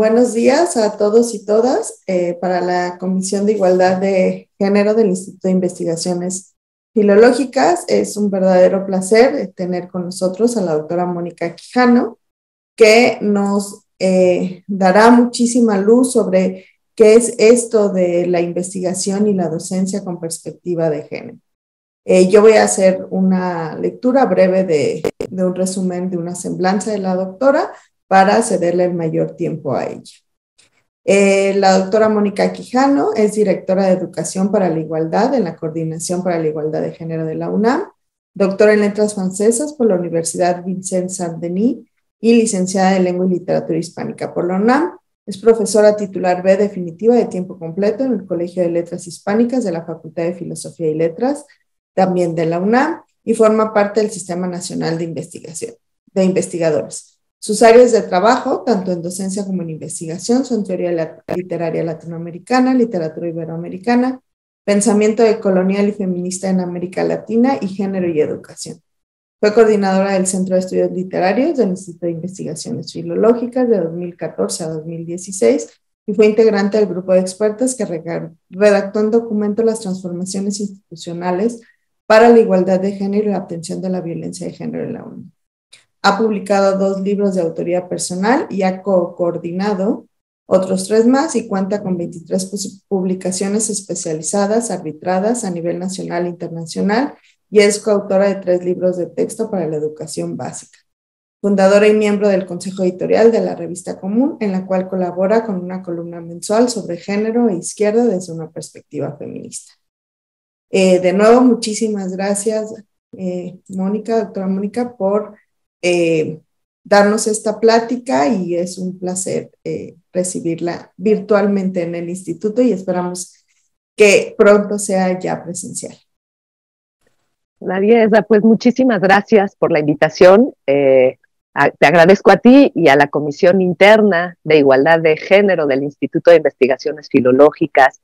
buenos días a todos y todas. Eh, para la Comisión de Igualdad de Género del Instituto de Investigaciones Filológicas, es un verdadero placer tener con nosotros a la doctora Mónica Quijano, que nos eh, dará muchísima luz sobre qué es esto de la investigación y la docencia con perspectiva de género. Eh, yo voy a hacer una lectura breve de, de un resumen de una semblanza de la doctora para cederle el mayor tiempo a ella. Eh, la doctora Mónica Quijano es directora de Educación para la Igualdad en la Coordinación para la Igualdad de Género de la UNAM, doctora en Letras Francesas por la Universidad Vincent Saint-Denis y licenciada en Lengua y Literatura Hispánica por la UNAM. Es profesora titular B definitiva de tiempo completo en el Colegio de Letras Hispánicas de la Facultad de Filosofía y Letras, también de la UNAM, y forma parte del Sistema Nacional de Investigación, de Investigadores. Sus áreas de trabajo, tanto en docencia como en investigación, son teoría literaria latinoamericana, literatura iberoamericana, pensamiento colonial y feminista en América Latina y género y educación. Fue coordinadora del Centro de Estudios Literarios del Instituto de Investigaciones Filológicas de 2014 a 2016 y fue integrante del grupo de expertos que redactó en documento las transformaciones institucionales para la igualdad de género y la atención de la violencia de género en la ONU. Ha publicado dos libros de autoría personal y ha co-coordinado otros tres más y cuenta con 23 publicaciones especializadas arbitradas a nivel nacional e internacional y es coautora de tres libros de texto para la educación básica. Fundadora y miembro del Consejo Editorial de la Revista Común, en la cual colabora con una columna mensual sobre género e izquierda desde una perspectiva feminista. Eh, de nuevo, muchísimas gracias, eh, Mónica, doctora Mónica, por eh, darnos esta plática y es un placer eh, recibirla virtualmente en el instituto y esperamos que pronto sea ya presencial. Nadia, pues muchísimas gracias por la invitación. Eh, te agradezco a ti y a la Comisión Interna de Igualdad de Género del Instituto de Investigaciones Filológicas,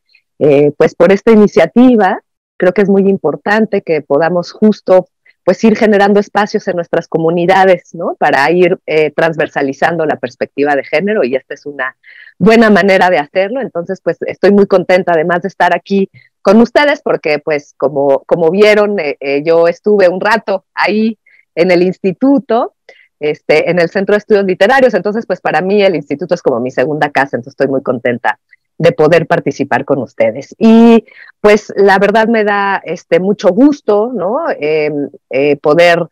pues por esta iniciativa. Creo que es muy importante que podamos justo pues ir generando espacios en nuestras comunidades, ¿no? Para ir eh, transversalizando la perspectiva de género y esta es una buena manera de hacerlo. Entonces, pues estoy muy contenta además de estar aquí con ustedes porque, pues, como, como vieron, eh, eh, yo estuve un rato ahí en el instituto, este, en el Centro de Estudios Literarios, entonces, pues para mí el instituto es como mi segunda casa, entonces estoy muy contenta de poder participar con ustedes. Y pues la verdad me da este, mucho gusto, ¿no? Em, eh, poder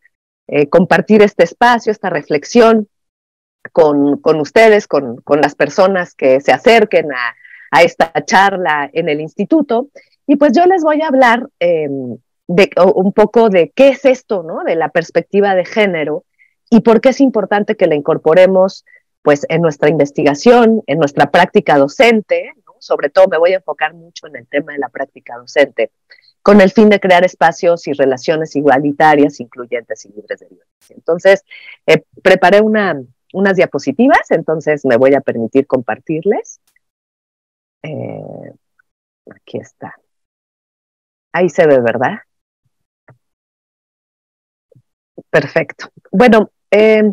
eh, compartir este espacio, esta reflexión con, con ustedes, con, con, las personas que se acerquen a, a, esta charla en el instituto. Y pues yo les voy a hablar em, de, un poco de qué es esto, ¿no? De la perspectiva de género y por qué es importante que la incorporemos pues en nuestra investigación, en nuestra práctica docente, sobre todo me voy a enfocar mucho en el tema de la práctica docente, con el fin de crear espacios y relaciones igualitarias, incluyentes y libres de violencia. Entonces, eh, preparé una, unas diapositivas, entonces me voy a permitir compartirles. Eh, aquí está. Ahí se ve, ¿verdad? Perfecto. Bueno, eh,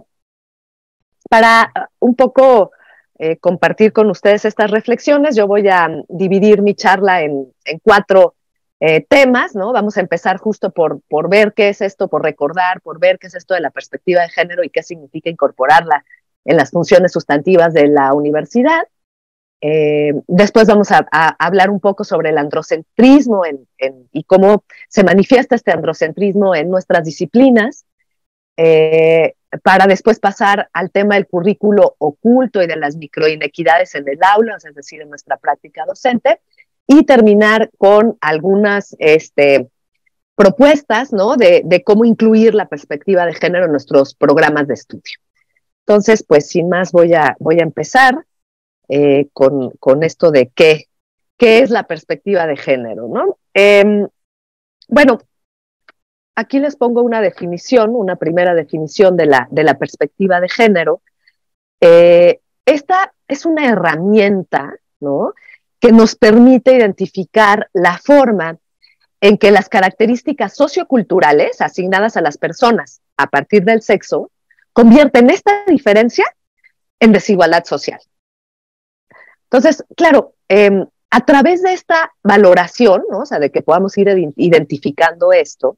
para un poco eh, compartir con ustedes estas reflexiones, yo voy a dividir mi charla en, cuatro eh, temas, ¿no? Vamos a empezar justo por, por ver qué es esto, por recordar, por ver qué es esto de la perspectiva de género y qué significa incorporarla en las funciones sustantivas de la universidad. Eh, después vamos a, hablar un poco sobre el androcentrismo y cómo se manifiesta este androcentrismo en nuestras disciplinas. Para después pasar al tema del currículo oculto y de las microinequidades en el aula, es decir, en nuestra práctica docente, y terminar con algunas este, propuestas ¿no? de, cómo incluir la perspectiva de género en nuestros programas de estudio. Entonces, pues sin más voy a, empezar eh, con, esto de qué, qué es la perspectiva de género. ¿no? Em, bueno, aquí les pongo una definición, una primera definición de la, de la perspectiva de género. Eh, esta es una herramienta ¿no? que nos permite identificar la forma en que las características socioculturales asignadas a las personas a partir del sexo convierten esta diferencia en desigualdad social. Entonces, claro, em, a través de esta valoración, ¿no? o sea, de que podamos ir identificando esto,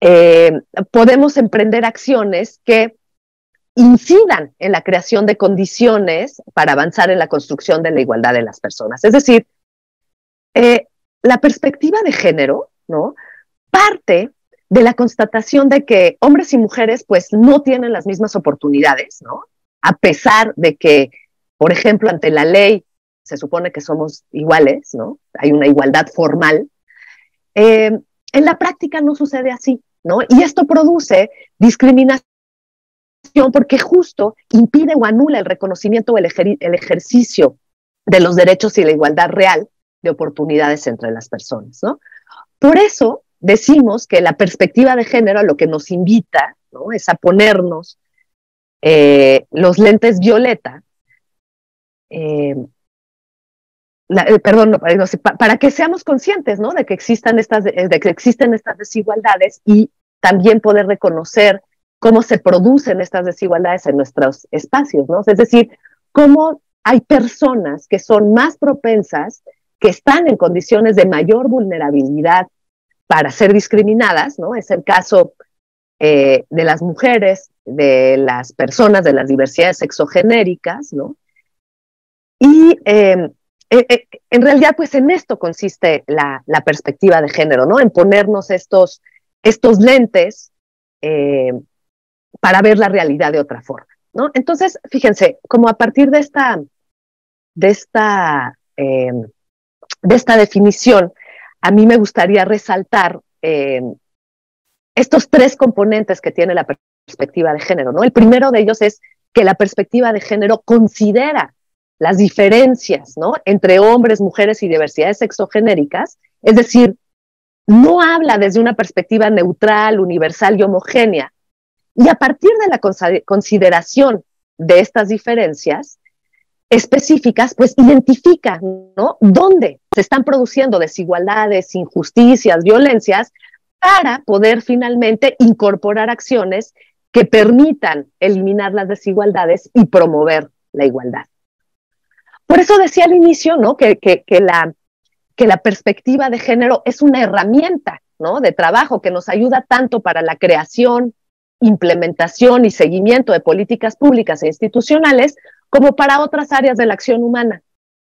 em, podemos emprender acciones que incidan en la creación de condiciones para avanzar en la construcción de la igualdad de las personas. Es decir, eh, la perspectiva de género, ¿no? Parte de la constatación de que hombres y mujeres pues no tienen las mismas oportunidades, ¿no? A pesar de que, por ejemplo, ante la ley se supone que somos iguales, ¿no? Hay una igualdad formal. Eh, en la práctica no sucede así, Y esto produce discriminación porque justo impide o anula el reconocimiento o el, ejercicio de los derechos y la igualdad real de oportunidades entre las personas, ¿no? Por eso decimos que la perspectiva de género a lo que nos invita es a ponernos eh, los lentes violeta, eh, eh, perdón, para que seamos conscientes ¿no? de, que existan estas, de que existen estas desigualdades y también poder reconocer cómo se producen estas desigualdades en nuestros espacios, ¿no? Es decir, cómo hay personas que son más propensas, que están en condiciones de mayor vulnerabilidad para ser discriminadas, ¿no? Es el caso eh, de las mujeres, de las personas de las diversidades sexogenéricas, ¿no? Y em, eh, eh, en realidad, pues en esto consiste la, perspectiva de género, ¿no? En ponernos estos, lentes para ver la realidad de otra forma, ¿no? Entonces, fíjense, como a partir de esta, de esta, em, de esta definición, a mí me gustaría resaltar eh, estos tres componentes que tiene la perspectiva de género, ¿no? El primero de ellos es que la perspectiva de género considera las diferencias, ¿no? Entre hombres, mujeres y diversidades sexogenéricas, es decir, no habla desde una perspectiva neutral, universal y homogénea. Y a partir de la consideración de estas diferencias, específicas, pues identifica, ¿no? ¿Dónde se están produciendo desigualdades, injusticias, violencias, para poder finalmente incorporar acciones que permitan eliminar las desigualdades y promover la igualdad. Por eso decía al inicio, ¿no? Que, la, que la perspectiva de género es una herramienta, ¿no? De trabajo que nos ayuda tanto para la creación, implementación y seguimiento de políticas públicas e institucionales, como para otras áreas de la acción humana,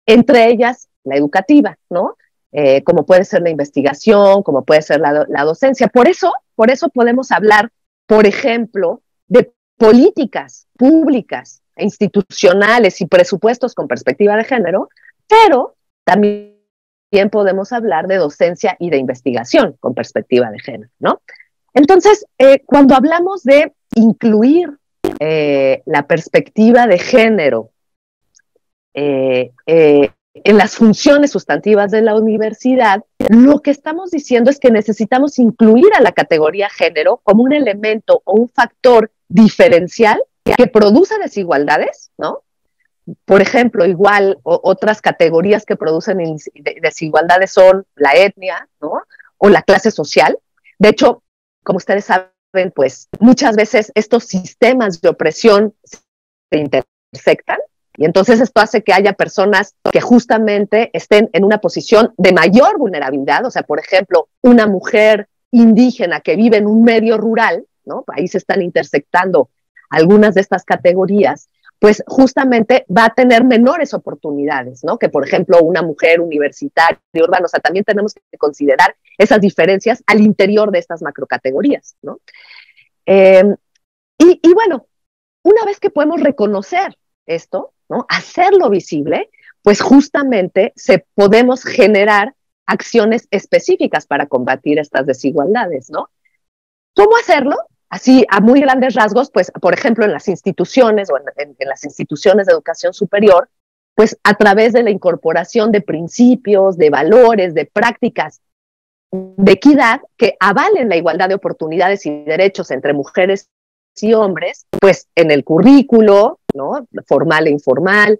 entre ellas la educativa, ¿no? Eh, como puede ser la investigación, como puede ser la, docencia. Por eso, por eso podemos hablar, por ejemplo, de políticas públicas institucionales y presupuestos con perspectiva de género, pero también podemos hablar de docencia y de investigación con perspectiva de género, ¿no? Entonces, eh, cuando hablamos de incluir eh, la perspectiva de género eh, en las funciones sustantivas de la universidad, lo que estamos diciendo es que necesitamos incluir a la categoría género como un elemento o un factor diferencial que produce desigualdades, ¿no? Por ejemplo, igual otras categorías que producen desigualdades son la etnia, ¿no? O la clase social. De hecho, como ustedes saben, pues muchas veces estos sistemas de opresión se intersectan y entonces esto hace que haya personas que justamente estén en una posición de mayor vulnerabilidad, o sea, por ejemplo, una mujer indígena que vive en un medio rural, ¿no? Ahí se están intersectando algunas de estas categorías, pues justamente va a tener menores oportunidades, ¿no? Que por ejemplo una mujer universitaria, urbana, o sea, también tenemos que considerar esas diferencias al interior de estas macrocategorías, ¿no? Eh, y, y, bueno, una vez que podemos reconocer esto, ¿no? Hacerlo visible, pues justamente se podemos generar acciones específicas para combatir estas desigualdades, ¿no? ¿Cómo hacerlo? Así, a muy grandes rasgos, pues, por ejemplo, en las instituciones o en, las instituciones de educación superior, pues a través de la incorporación de principios, de valores, de prácticas de equidad que avalen la igualdad de oportunidades y derechos entre mujeres y hombres, pues en el currículo, ¿no? Formal e informal,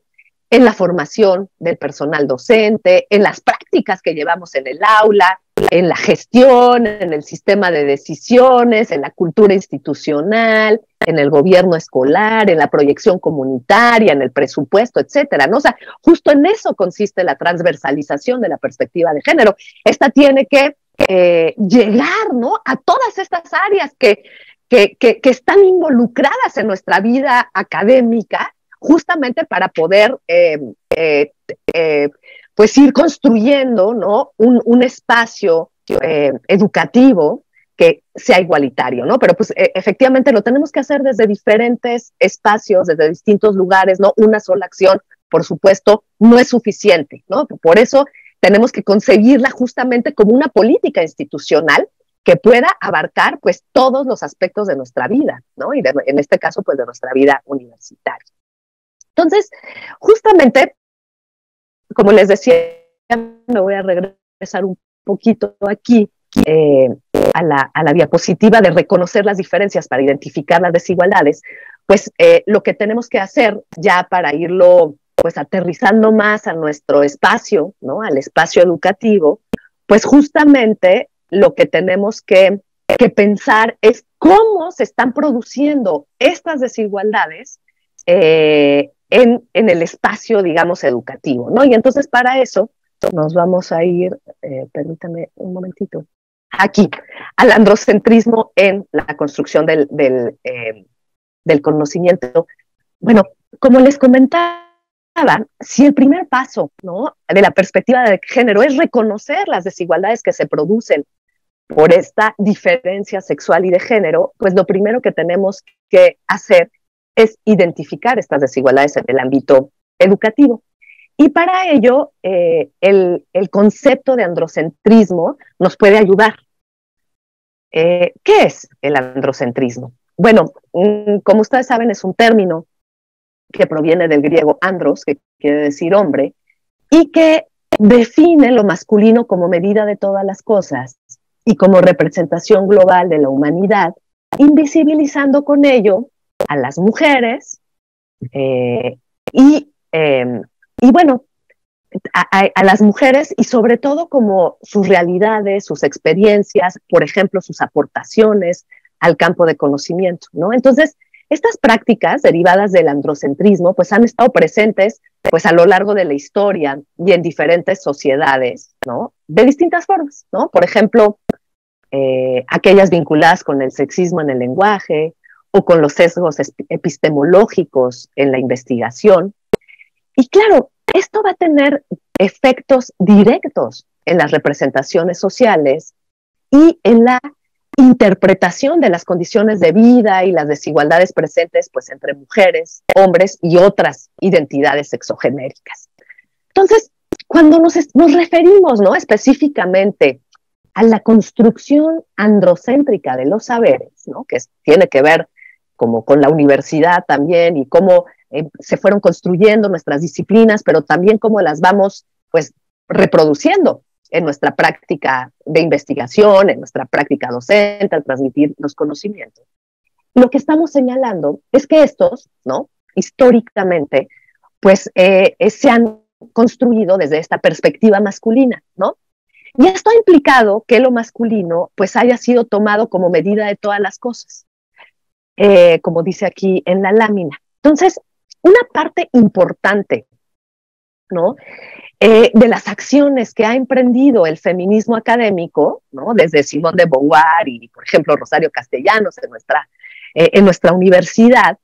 en la formación del personal docente, en las prácticas que llevamos en el aula, en la gestión, en el sistema de decisiones, en la cultura institucional, en el gobierno escolar, en la proyección comunitaria, en el presupuesto, etcétera, ¿no? O sea, justo en eso consiste la transversalización de la perspectiva de género. Esta tiene que eh, llegar, ¿no? A todas estas áreas que, que, que, están involucradas en nuestra vida académica, justamente para poder eh, eh, pues ir construyendo, ¿no? Un, un espacio educativo que sea igualitario, ¿no? Pero pues e, efectivamente lo tenemos que hacer desde diferentes espacios, desde distintos lugares, ¿no? Una sola acción, por supuesto, no es suficiente, ¿no? Por eso tenemos que conseguirla justamente como una política institucional que pueda abarcar pues todos los aspectos de nuestra vida, ¿no? Y en este caso pues de nuestra vida universitaria. Entonces, justamente, como les decía, me voy a regresar un poquito aquí eh, a, la, diapositiva de reconocer las diferencias para identificar las desigualdades, pues eh, lo que tenemos que hacer ya para irlo pues aterrizando más a nuestro espacio, ¿no? Al espacio educativo, pues justamente lo que tenemos que, que pensar es cómo se están produciendo estas desigualdades eh, en, en, el espacio, digamos, educativo, ¿no? Y entonces para eso nos vamos a ir, eh, permítame un momentito, aquí, al androcentrismo en la construcción del, del, eh, del conocimiento. Bueno, como les comentaba, si el primer paso ¿no? de la perspectiva de género es reconocer las desigualdades que se producen por esta diferencia sexual y de género, pues lo primero que tenemos que hacer es identificar estas desigualdades en el ámbito educativo. Y para ello, eh, el, el, concepto de androcentrismo nos puede ayudar. Eh, ¿Qué es el androcentrismo? Bueno, mm, como ustedes saben, es un término que proviene del griego andros, que quiere decir hombre, y que define lo masculino como medida de todas las cosas y como representación global de la humanidad, invisibilizando con ello a las mujeres eh, y em, y bueno, a, las mujeres y sobre todo como sus realidades, sus experiencias, por ejemplo, sus aportaciones al campo de conocimiento, ¿no? Entonces, estas prácticas derivadas del androcentrismo pues han estado presentes pues a lo largo de la historia y en diferentes sociedades, ¿no? De distintas formas, ¿no? Por ejemplo, eh, aquellas vinculadas con el sexismo en el lenguaje o con los sesgos epistemológicos en la investigación, y claro, esto va a tener efectos directos en las representaciones sociales y en la interpretación de las condiciones de vida y las desigualdades presentes pues entre mujeres, hombres y otras identidades sexogenéricas. Entonces, cuando nos, nos referimos ¿no? específicamente a la construcción androcéntrica de los saberes, ¿no? que tiene que ver como con la universidad también y cómo eh, se fueron construyendo nuestras disciplinas, pero también cómo las vamos pues reproduciendo en nuestra práctica de investigación, en nuestra práctica docente, al transmitir los conocimientos. Lo que estamos señalando es que estos, ¿no? Históricamente, pues eh, eh, se han construido desde esta perspectiva masculina, ¿no? Y esto ha implicado que lo masculino pues haya sido tomado como medida de todas las cosas, como dice aquí en la lámina. Entonces, una parte importante, ¿no? Eh, de las acciones que ha emprendido el feminismo académico, ¿no? Desde Simón de Beauvoir y, por ejemplo, Rosario Castellanos en nuestra, eh, en nuestra universidad,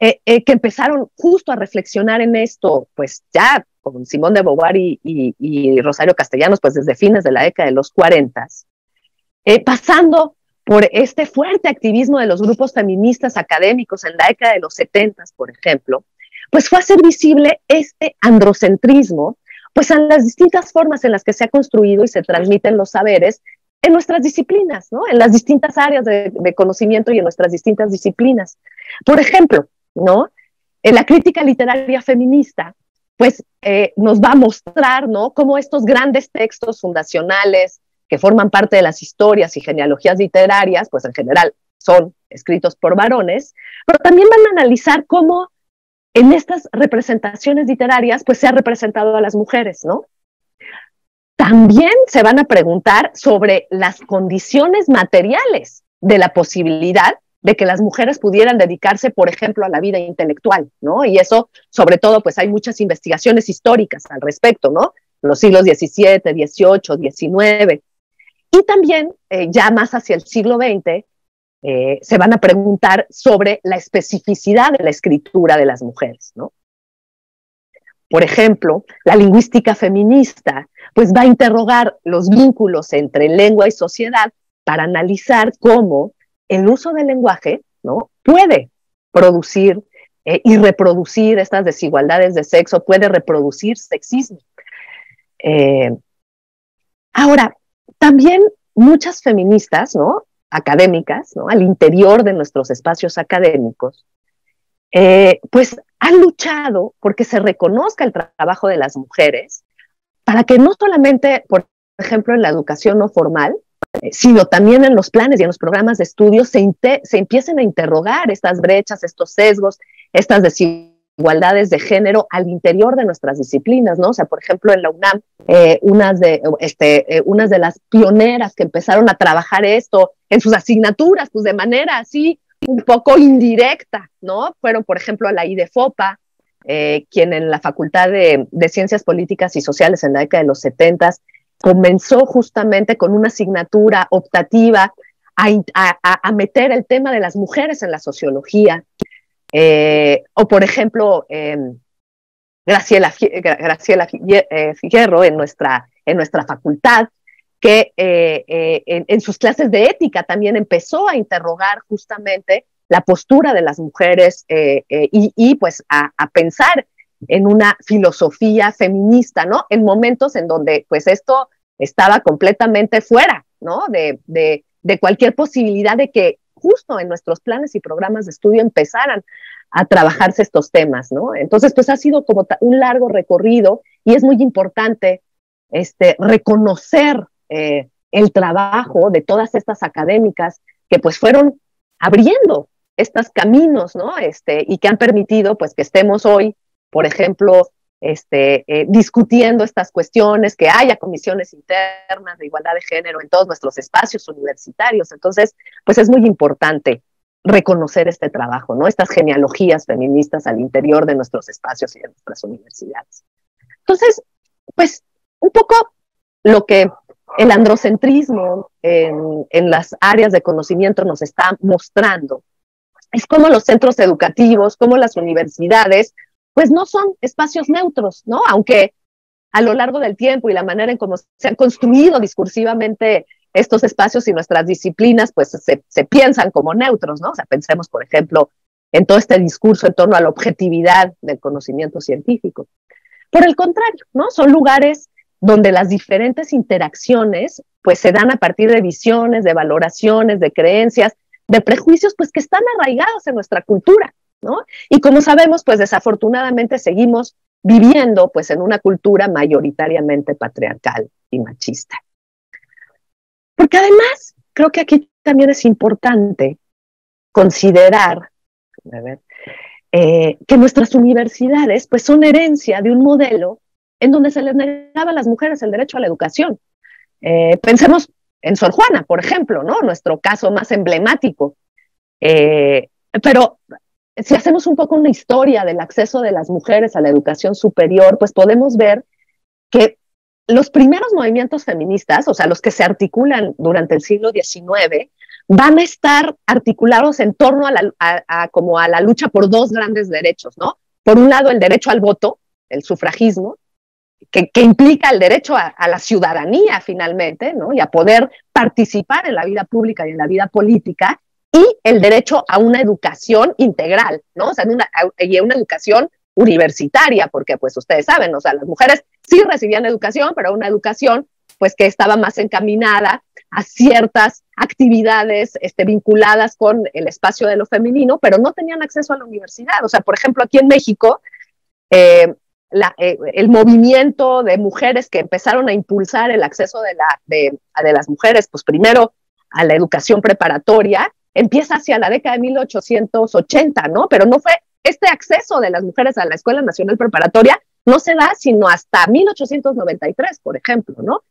eh, que empezaron justo a reflexionar en esto, pues ya con Simón de Beauvoir y, y, Rosario Castellanos, pues desde fines de la década de los 40, pasando por este fuerte activismo de los grupos feministas académicos en la década de los 70, por ejemplo, pues fue hacer visible este androcentrismo, pues en las distintas formas en las que se ha construido y se transmiten los saberes en nuestras disciplinas, ¿no? En las distintas áreas de, conocimiento y en nuestras distintas disciplinas. Por ejemplo, ¿no? En la crítica literaria feminista, pues eh, nos va a mostrar, ¿no? Cómo estos grandes textos fundacionales, que forman parte de las historias y genealogías literarias, pues en general son escritos por varones, pero también van a analizar cómo en estas representaciones literarias pues se ha representado a las mujeres, ¿no? también se van a preguntar sobre las condiciones materiales de la posibilidad de que las mujeres pudieran dedicarse, por ejemplo, a la vida intelectual, ¿no? Y eso, sobre todo, pues hay muchas investigaciones históricas al respecto, ¿no? Los siglos XVII, XVIII, XIX. Y también, eh, ya más hacia el siglo XX, eh, se van a preguntar sobre la especificidad de la escritura de las mujeres, ¿no? Por ejemplo, la lingüística feminista, pues va a interrogar los vínculos entre lengua y sociedad para analizar cómo el uso del lenguaje ¿no? puede producir eh, y reproducir estas desigualdades de sexo, puede reproducir sexismo. Ahora, también muchas feministas, ¿no? académicas, ¿no? al interior de nuestros espacios académicos, eh, pues han luchado porque se reconozca el trabajo de las mujeres para que no solamente, por ejemplo, en la educación no formal, eh, sino también en los planes y en los programas de estudio se, se empiecen a interrogar estas brechas, estos sesgos, estas desigualdades de género al interior de nuestras disciplinas, ¿no? O sea, por ejemplo, en la UNAM, eh, unas, de, este, eh, unas de las pioneras que empezaron a trabajar esto en sus asignaturas, pues de manera así un poco indirecta, ¿no? Fueron, por ejemplo, a la IDEFOPA, quien en la Facultad de, de, Ciencias Políticas y Sociales en la década de los 70 comenzó justamente con una asignatura optativa a, meter el tema de las mujeres en la sociología. Eh, o, por ejemplo, em, Graciela, Graciela eh, Figuerro en nuestra, en nuestra facultad, que eh, en, sus clases de ética también empezó a interrogar justamente la postura de las mujeres y, pues a, a, pensar en una filosofía feminista, ¿no? En momentos en donde pues esto estaba completamente fuera, ¿no? De, de, de cualquier posibilidad de que justo en nuestros planes y programas de estudio empezaran a trabajarse estos temas, ¿no? Entonces, pues ha sido como un largo recorrido y es muy importante este, reconocer eh, el trabajo de todas estas académicas que pues fueron abriendo estos caminos, ¿no? Este, y que han permitido pues que estemos hoy, por ejemplo, este, eh, discutiendo estas cuestiones, que haya comisiones internas de igualdad de género en todos nuestros espacios universitarios. Entonces, pues es muy importante reconocer este trabajo, ¿no? Estas genealogías feministas al interior de nuestros espacios y de nuestras universidades. Entonces, pues un poco lo que el androcentrismo en, en las áreas de conocimiento nos está mostrando es cómo los centros educativos, cómo las universidades pues no son espacios neutros, ¿no? Aunque a lo largo del tiempo y la manera en cómo se han construido discursivamente estos espacios y nuestras disciplinas, pues se, piensan como neutros, ¿no? O sea, pensemos, por ejemplo, en todo este discurso en torno a la objetividad del conocimiento científico. Por el contrario, ¿no? Son lugares donde las diferentes interacciones pues se dan a partir de visiones, de valoraciones, de creencias, de prejuicios pues que están arraigados en nuestra cultura y como sabemos, pues desafortunadamente seguimos viviendo pues en una cultura mayoritariamente patriarcal y machista. Porque además, creo que aquí también es importante considerar eh, que nuestras universidades pues son herencia de un modelo en donde se les negaba a las mujeres el derecho a la educación. Eh, pensemos en Sor Juana, por ejemplo, ¿no? Nuestro caso más emblemático. Eh, pero si hacemos un poco una historia del acceso de las mujeres a la educación superior, pues podemos ver que los primeros movimientos feministas, o sea, los que se articulan durante el siglo XIX, van a estar articulados en torno a, la, como a la lucha por dos grandes derechos, ¿no? Por un lado, el derecho al voto, el sufragismo, que, implica el derecho a, a, la ciudadanía finalmente, ¿no? Y a poder participar en la vida pública y en la vida política, y el derecho a una educación integral, ¿no? O sea, una, y una educación universitaria, porque pues ustedes saben, o sea, las mujeres sí recibían educación, pero una educación pues que estaba más encaminada a ciertas actividades este, vinculadas con el espacio de lo femenino, pero no tenían acceso a la universidad. O sea, por ejemplo, aquí en México, eh, eh, el movimiento de mujeres que empezaron a impulsar el acceso de, la, de, de las mujeres, pues primero a la educación preparatoria, empieza hacia la década de 1880, ¿no? Pero no fue este acceso de las mujeres a la Escuela Nacional Preparatoria no se da sino hasta 1893, por ejemplo, ¿no?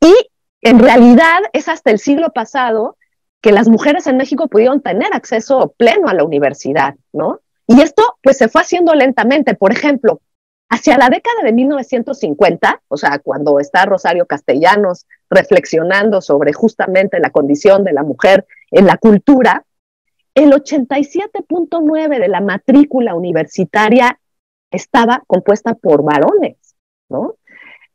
Y en realidad es hasta el siglo pasado que las mujeres en México pudieron tener acceso pleno a la universidad, ¿no? Y esto pues se fue haciendo lentamente. Por ejemplo, hacia la década de 1950, o sea, cuando está Rosario Castellanos reflexionando sobre justamente la condición de la mujer en la cultura, el 87.9 de la matrícula universitaria estaba compuesta por varones, ¿no?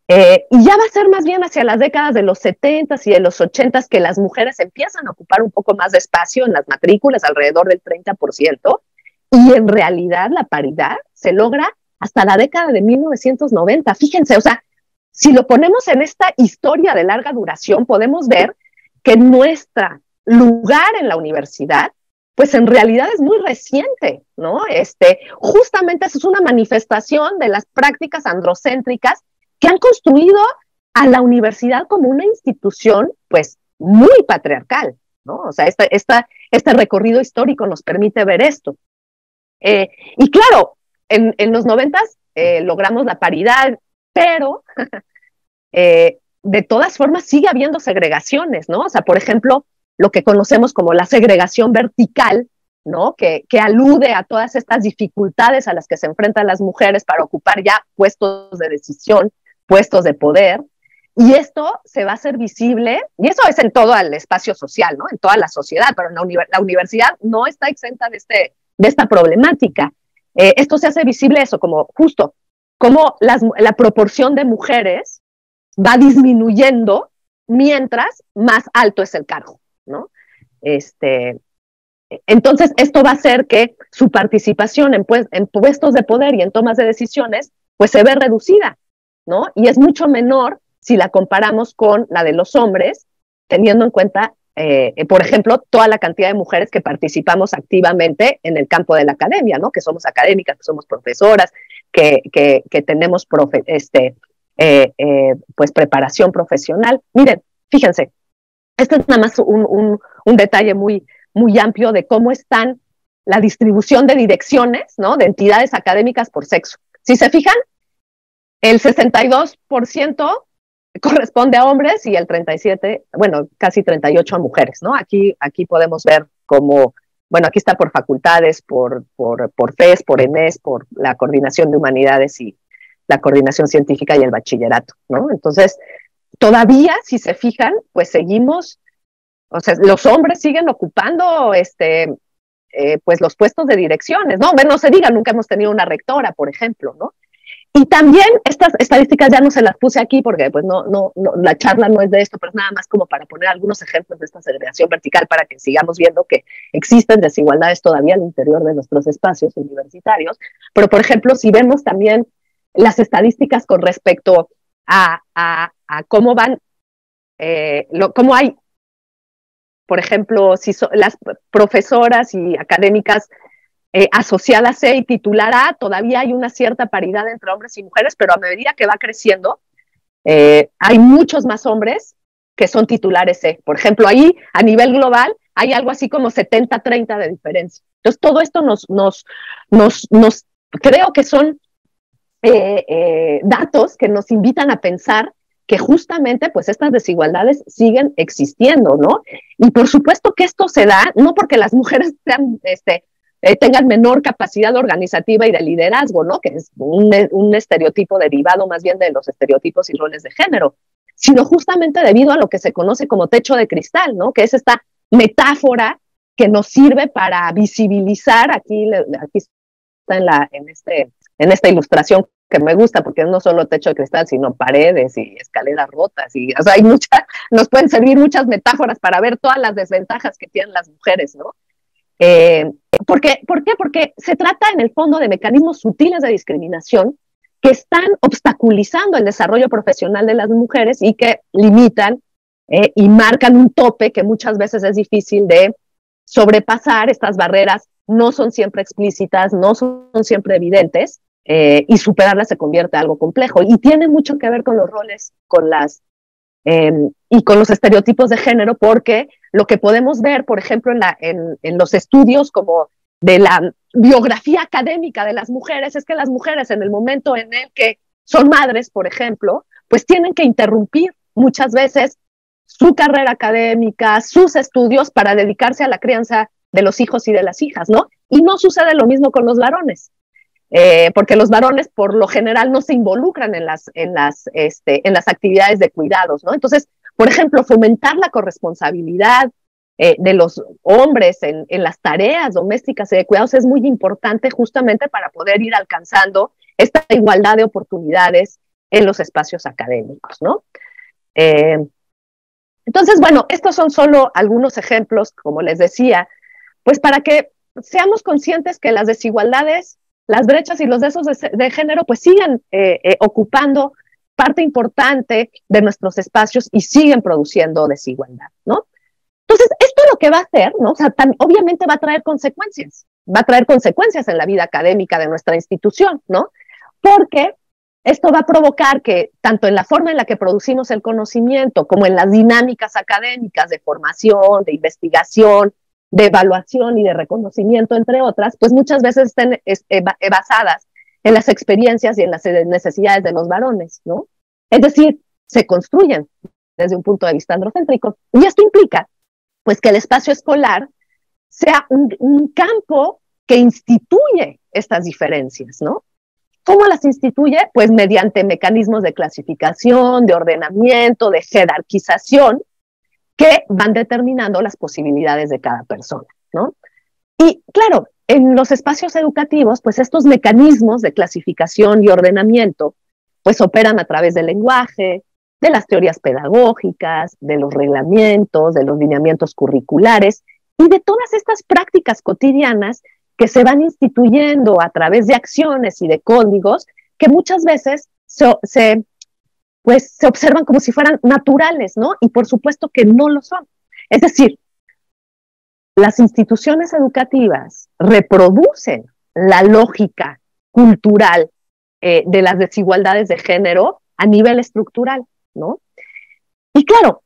Eh, y ya va a ser más bien hacia las décadas de los 70 y de los 80 que las mujeres empiezan a ocupar un poco más de espacio en las matrículas, alrededor del 30%, y en realidad la paridad se logra hasta la década de 1990. Fíjense, o sea, si lo ponemos en esta historia de larga duración, podemos ver que nuestro lugar en la universidad pues en realidad es muy reciente, ¿no? Este, justamente es una manifestación de las prácticas androcéntricas que han construido a la universidad como una institución, pues, muy patriarcal, ¿no? O sea, este, este recorrido histórico nos permite ver esto. Eh, y claro, en, los noventas eh, logramos la paridad, pero eh, de todas formas sigue habiendo segregaciones, ¿no? O sea, por ejemplo, lo que conocemos como la segregación vertical, ¿no? Que, que, alude a todas estas dificultades a las que se enfrentan las mujeres para ocupar ya puestos de decisión, puestos de poder. Y esto se va a hacer visible, y eso es en todo el espacio social, ¿no? En toda la sociedad, pero en la, universidad no está exenta de, este, de esta problemática. Eh, esto se hace visible eso, como justo, como la proporción de mujeres va disminuyendo mientras más alto es el cargo. ¿no? Este, entonces, esto va a hacer que su participación en, pues, en puestos de poder y en tomas de decisiones, pues se ve reducida, ¿no? Y es mucho menor si la comparamos con la de los hombres, teniendo en cuenta, eh, por ejemplo, toda la cantidad de mujeres que participamos activamente en el campo de la academia, ¿no? Que somos académicas, que somos profesoras, que, que, tenemos profe este, eh, eh, pues preparación profesional. Miren, fíjense, este es nada más un, detalle muy, muy amplio de cómo están la distribución de direcciones, ¿no? De entidades académicas por sexo. Si se fijan, el 62% corresponde a hombres y el 37, bueno, casi 38 a mujeres, ¿no? Aquí, aquí podemos ver cómo, bueno, aquí está por facultades, por, por, por FES, por EMES, por la coordinación de humanidades y la coordinación científica y el bachillerato, ¿no? Entonces, todavía, si se fijan, pues seguimos, o sea, los hombres siguen ocupando este, eh, pues los puestos de direcciones, ¿no? no se diga, nunca hemos tenido una rectora, por ejemplo, ¿no? Y también estas estadísticas ya no se las puse aquí porque pues no, no, la charla no es de esto, pero es nada más como para poner algunos ejemplos de esta segregación vertical para que sigamos viendo que existen desigualdades todavía al interior de nuestros espacios universitarios. Pero, por ejemplo, si vemos también las estadísticas con respecto a, a cómo van, eh, cómo hay, por ejemplo, si las profesoras y académicas eh, asociadas C y titular A, todavía hay una cierta paridad entre hombres y mujeres, pero a medida que va creciendo, eh, hay muchos más hombres que son titulares C. Por ejemplo, ahí a nivel global hay algo así como 70-30 de diferencia. Entonces, todo esto nos, nos, nos, nos creo que son datos que nos invitan a pensar que justamente pues estas desigualdades siguen existiendo, ¿no? Y por supuesto que esto se da no porque las mujeres sean, este, eh, tengan menor capacidad organizativa y de liderazgo, ¿no? Que es un, un estereotipo derivado más bien de los estereotipos y roles de género, sino justamente debido a lo que se conoce como techo de cristal, ¿no? Que es esta metáfora que nos sirve para visibilizar, aquí, aquí está en, la, en, este, en esta ilustración que me gusta porque no solo techo de cristal, sino paredes y escaleras rotas y o sea, hay muchas, nos pueden servir muchas metáforas para ver todas las desventajas que tienen las mujeres, ¿no? Eh, porque, ¿Por qué? Porque se trata en el fondo de mecanismos sutiles de discriminación que están obstaculizando el desarrollo profesional de las mujeres y que limitan eh, y marcan un tope que muchas veces es difícil de sobrepasar. Estas barreras no son siempre explícitas, no son siempre evidentes, eh, y superarla se convierte en algo complejo. Y tiene mucho que ver con los roles, con las em, y con los estereotipos de género, porque lo que podemos ver, por ejemplo, en, la, en, en, los estudios como de la biografía académica de las mujeres, es que las mujeres en el momento en el que son madres, por ejemplo, pues tienen que interrumpir muchas veces su carrera académica, sus estudios para dedicarse a la crianza de los hijos y de las hijas, ¿no? Y no sucede lo mismo con los varones. Eh, porque los varones por lo general no se involucran en las, en, las, este, en las actividades de cuidados, ¿no? Entonces, por ejemplo, fomentar la corresponsabilidad eh, de los hombres en, en, las tareas domésticas y de cuidados es muy importante justamente para poder ir alcanzando esta igualdad de oportunidades en los espacios académicos, ¿no? Eh, entonces, bueno, estos son solo algunos ejemplos, como les decía, pues para que seamos conscientes que las desigualdades, las brechas y los desos de, género, pues siguen eh, eh, ocupando parte importante de nuestros espacios y siguen produciendo desigualdad, ¿no? Entonces, esto lo que va a hacer, ¿no? Obviamente va a traer consecuencias, va a traer consecuencias en la vida académica de nuestra institución, ¿no? Porque esto va a provocar que tanto en la forma en la que producimos el conocimiento como en las dinámicas académicas de formación, de investigación, de evaluación y de reconocimiento, entre otras, pues muchas veces estén basadas en las experiencias y en las necesidades de los varones, ¿no? Es decir, se construyen desde un punto de vista androcéntrico. Y esto implica, pues, que el espacio escolar sea un campo que instituye estas diferencias, ¿no? ¿Cómo las instituye? Pues mediante mecanismos de clasificación, de ordenamiento, de jerarquización, que van determinando las posibilidades de cada persona, ¿no? Y claro, en los espacios educativos, pues estos mecanismos de clasificación y ordenamiento, pues operan a través del lenguaje, de las teorías pedagógicas, de los reglamentos, de los lineamientos curriculares y de todas estas prácticas cotidianas que se van instituyendo a través de acciones y de códigos que muchas veces se, pues, se observan como si fueran naturales, ¿no? Y por supuesto que no lo son. Es decir, las instituciones educativas reproducen la lógica cultural eh, de las desigualdades de género a nivel estructural, ¿no? Y claro,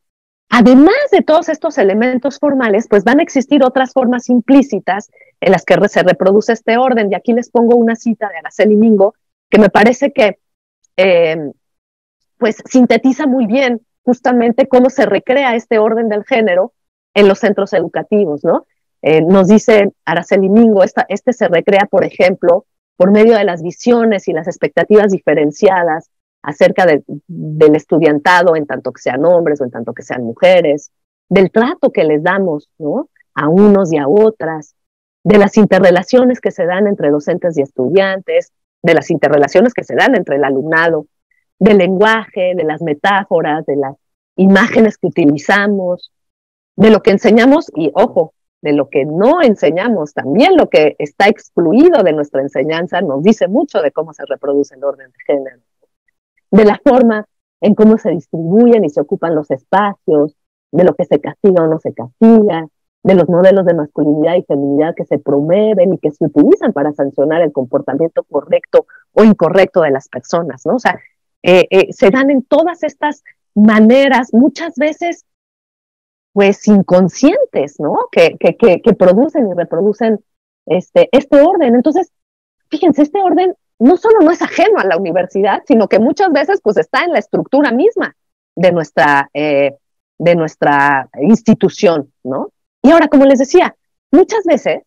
Además de todos estos elementos formales, pues van a existir otras formas implícitas en las que se reproduce este orden. Y aquí les pongo una cita de Araceli Mingo que me parece que eh, pues sintetiza muy bien justamente cómo se recrea este orden del género en los centros educativos, ¿no? Eh, nos dice Araceli Mingo, este se recrea, por ejemplo, por medio de las visiones y las expectativas diferenciadas acerca del estudiantado en tanto que sean hombres o en tanto que sean mujeres, del trato que les damos ¿no? a unos y a otras, de las interrelaciones que se dan entre docentes y estudiantes, de las interrelaciones que se dan entre el alumnado, del lenguaje, de las metáforas, de las imágenes que utilizamos, de lo que enseñamos y, ojo, de lo que no enseñamos, también lo que está excluido de nuestra enseñanza nos dice mucho de cómo se reproduce el orden de género de la forma en cómo se distribuyen y se ocupan los espacios, de lo que se castiga o no se castiga, de los modelos de masculinidad y feminidad que se promueven y que se utilizan para sancionar el comportamiento correcto o incorrecto de las personas, ¿no? O sea, eh, eh, se dan en todas estas maneras, muchas veces, pues inconscientes, ¿no? Que, que, que, producen y reproducen este, este orden. Entonces, fíjense, este orden no solo no es ajeno a la universidad, sino que muchas veces pues está en la estructura misma de nuestra, eh, de nuestra institución, ¿no? Y ahora, como les decía, muchas veces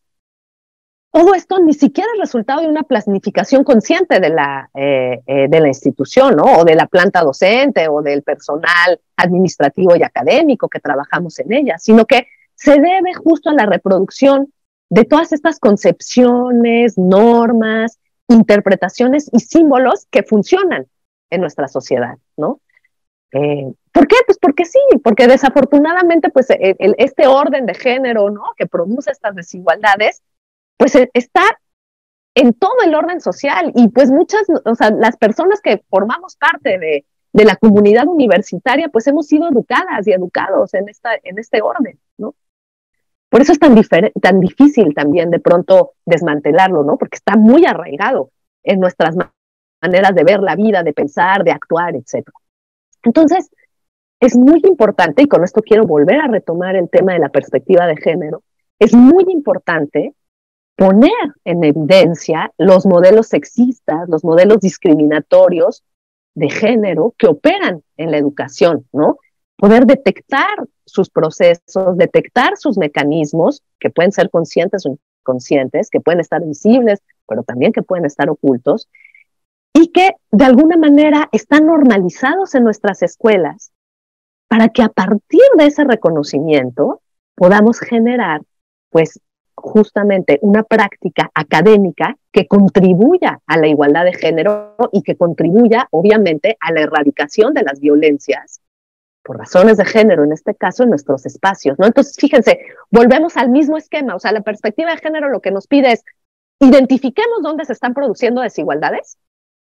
todo esto ni siquiera es resultado de una planificación consciente de la, eh, eh, de la institución, ¿no? O de la planta docente o del personal administrativo y académico que trabajamos en ella, sino que se debe justo a la reproducción de todas estas concepciones, normas, interpretaciones y símbolos que funcionan en nuestra sociedad, ¿no? Eh, ¿Por qué? Pues porque sí, porque desafortunadamente, pues este orden de género, ¿no? Que produce estas desigualdades, pues e, está en todo el orden social y pues muchas, o sea, las personas que formamos parte de, de la comunidad universitaria, pues hemos sido educadas y educados en, esta, en este orden, ¿no? Por eso es tan, tan difícil también de pronto desmantelarlo, ¿no? Porque está muy arraigado en nuestras maneras de ver la vida, de pensar, de actuar, etc. Entonces, es muy importante, y con esto quiero volver a retomar el tema de la perspectiva de género, es muy importante poner en evidencia los modelos sexistas, los modelos discriminatorios de género que operan en la educación, ¿no? Poder detectar sus procesos, detectar sus mecanismos, que pueden ser conscientes o inconscientes, que pueden estar visibles, pero también que pueden estar ocultos, y que de alguna manera están normalizados en nuestras escuelas para que a partir de ese reconocimiento podamos generar, pues, justamente una práctica académica que contribuya a la igualdad de género y que contribuya, obviamente, a la erradicación de las violencias por razones de género, en este caso, en nuestros espacios, ¿no? Entonces, fíjense, volvemos al mismo esquema, o sea, la perspectiva de género lo que nos pide es identifiquemos dónde se están produciendo desigualdades,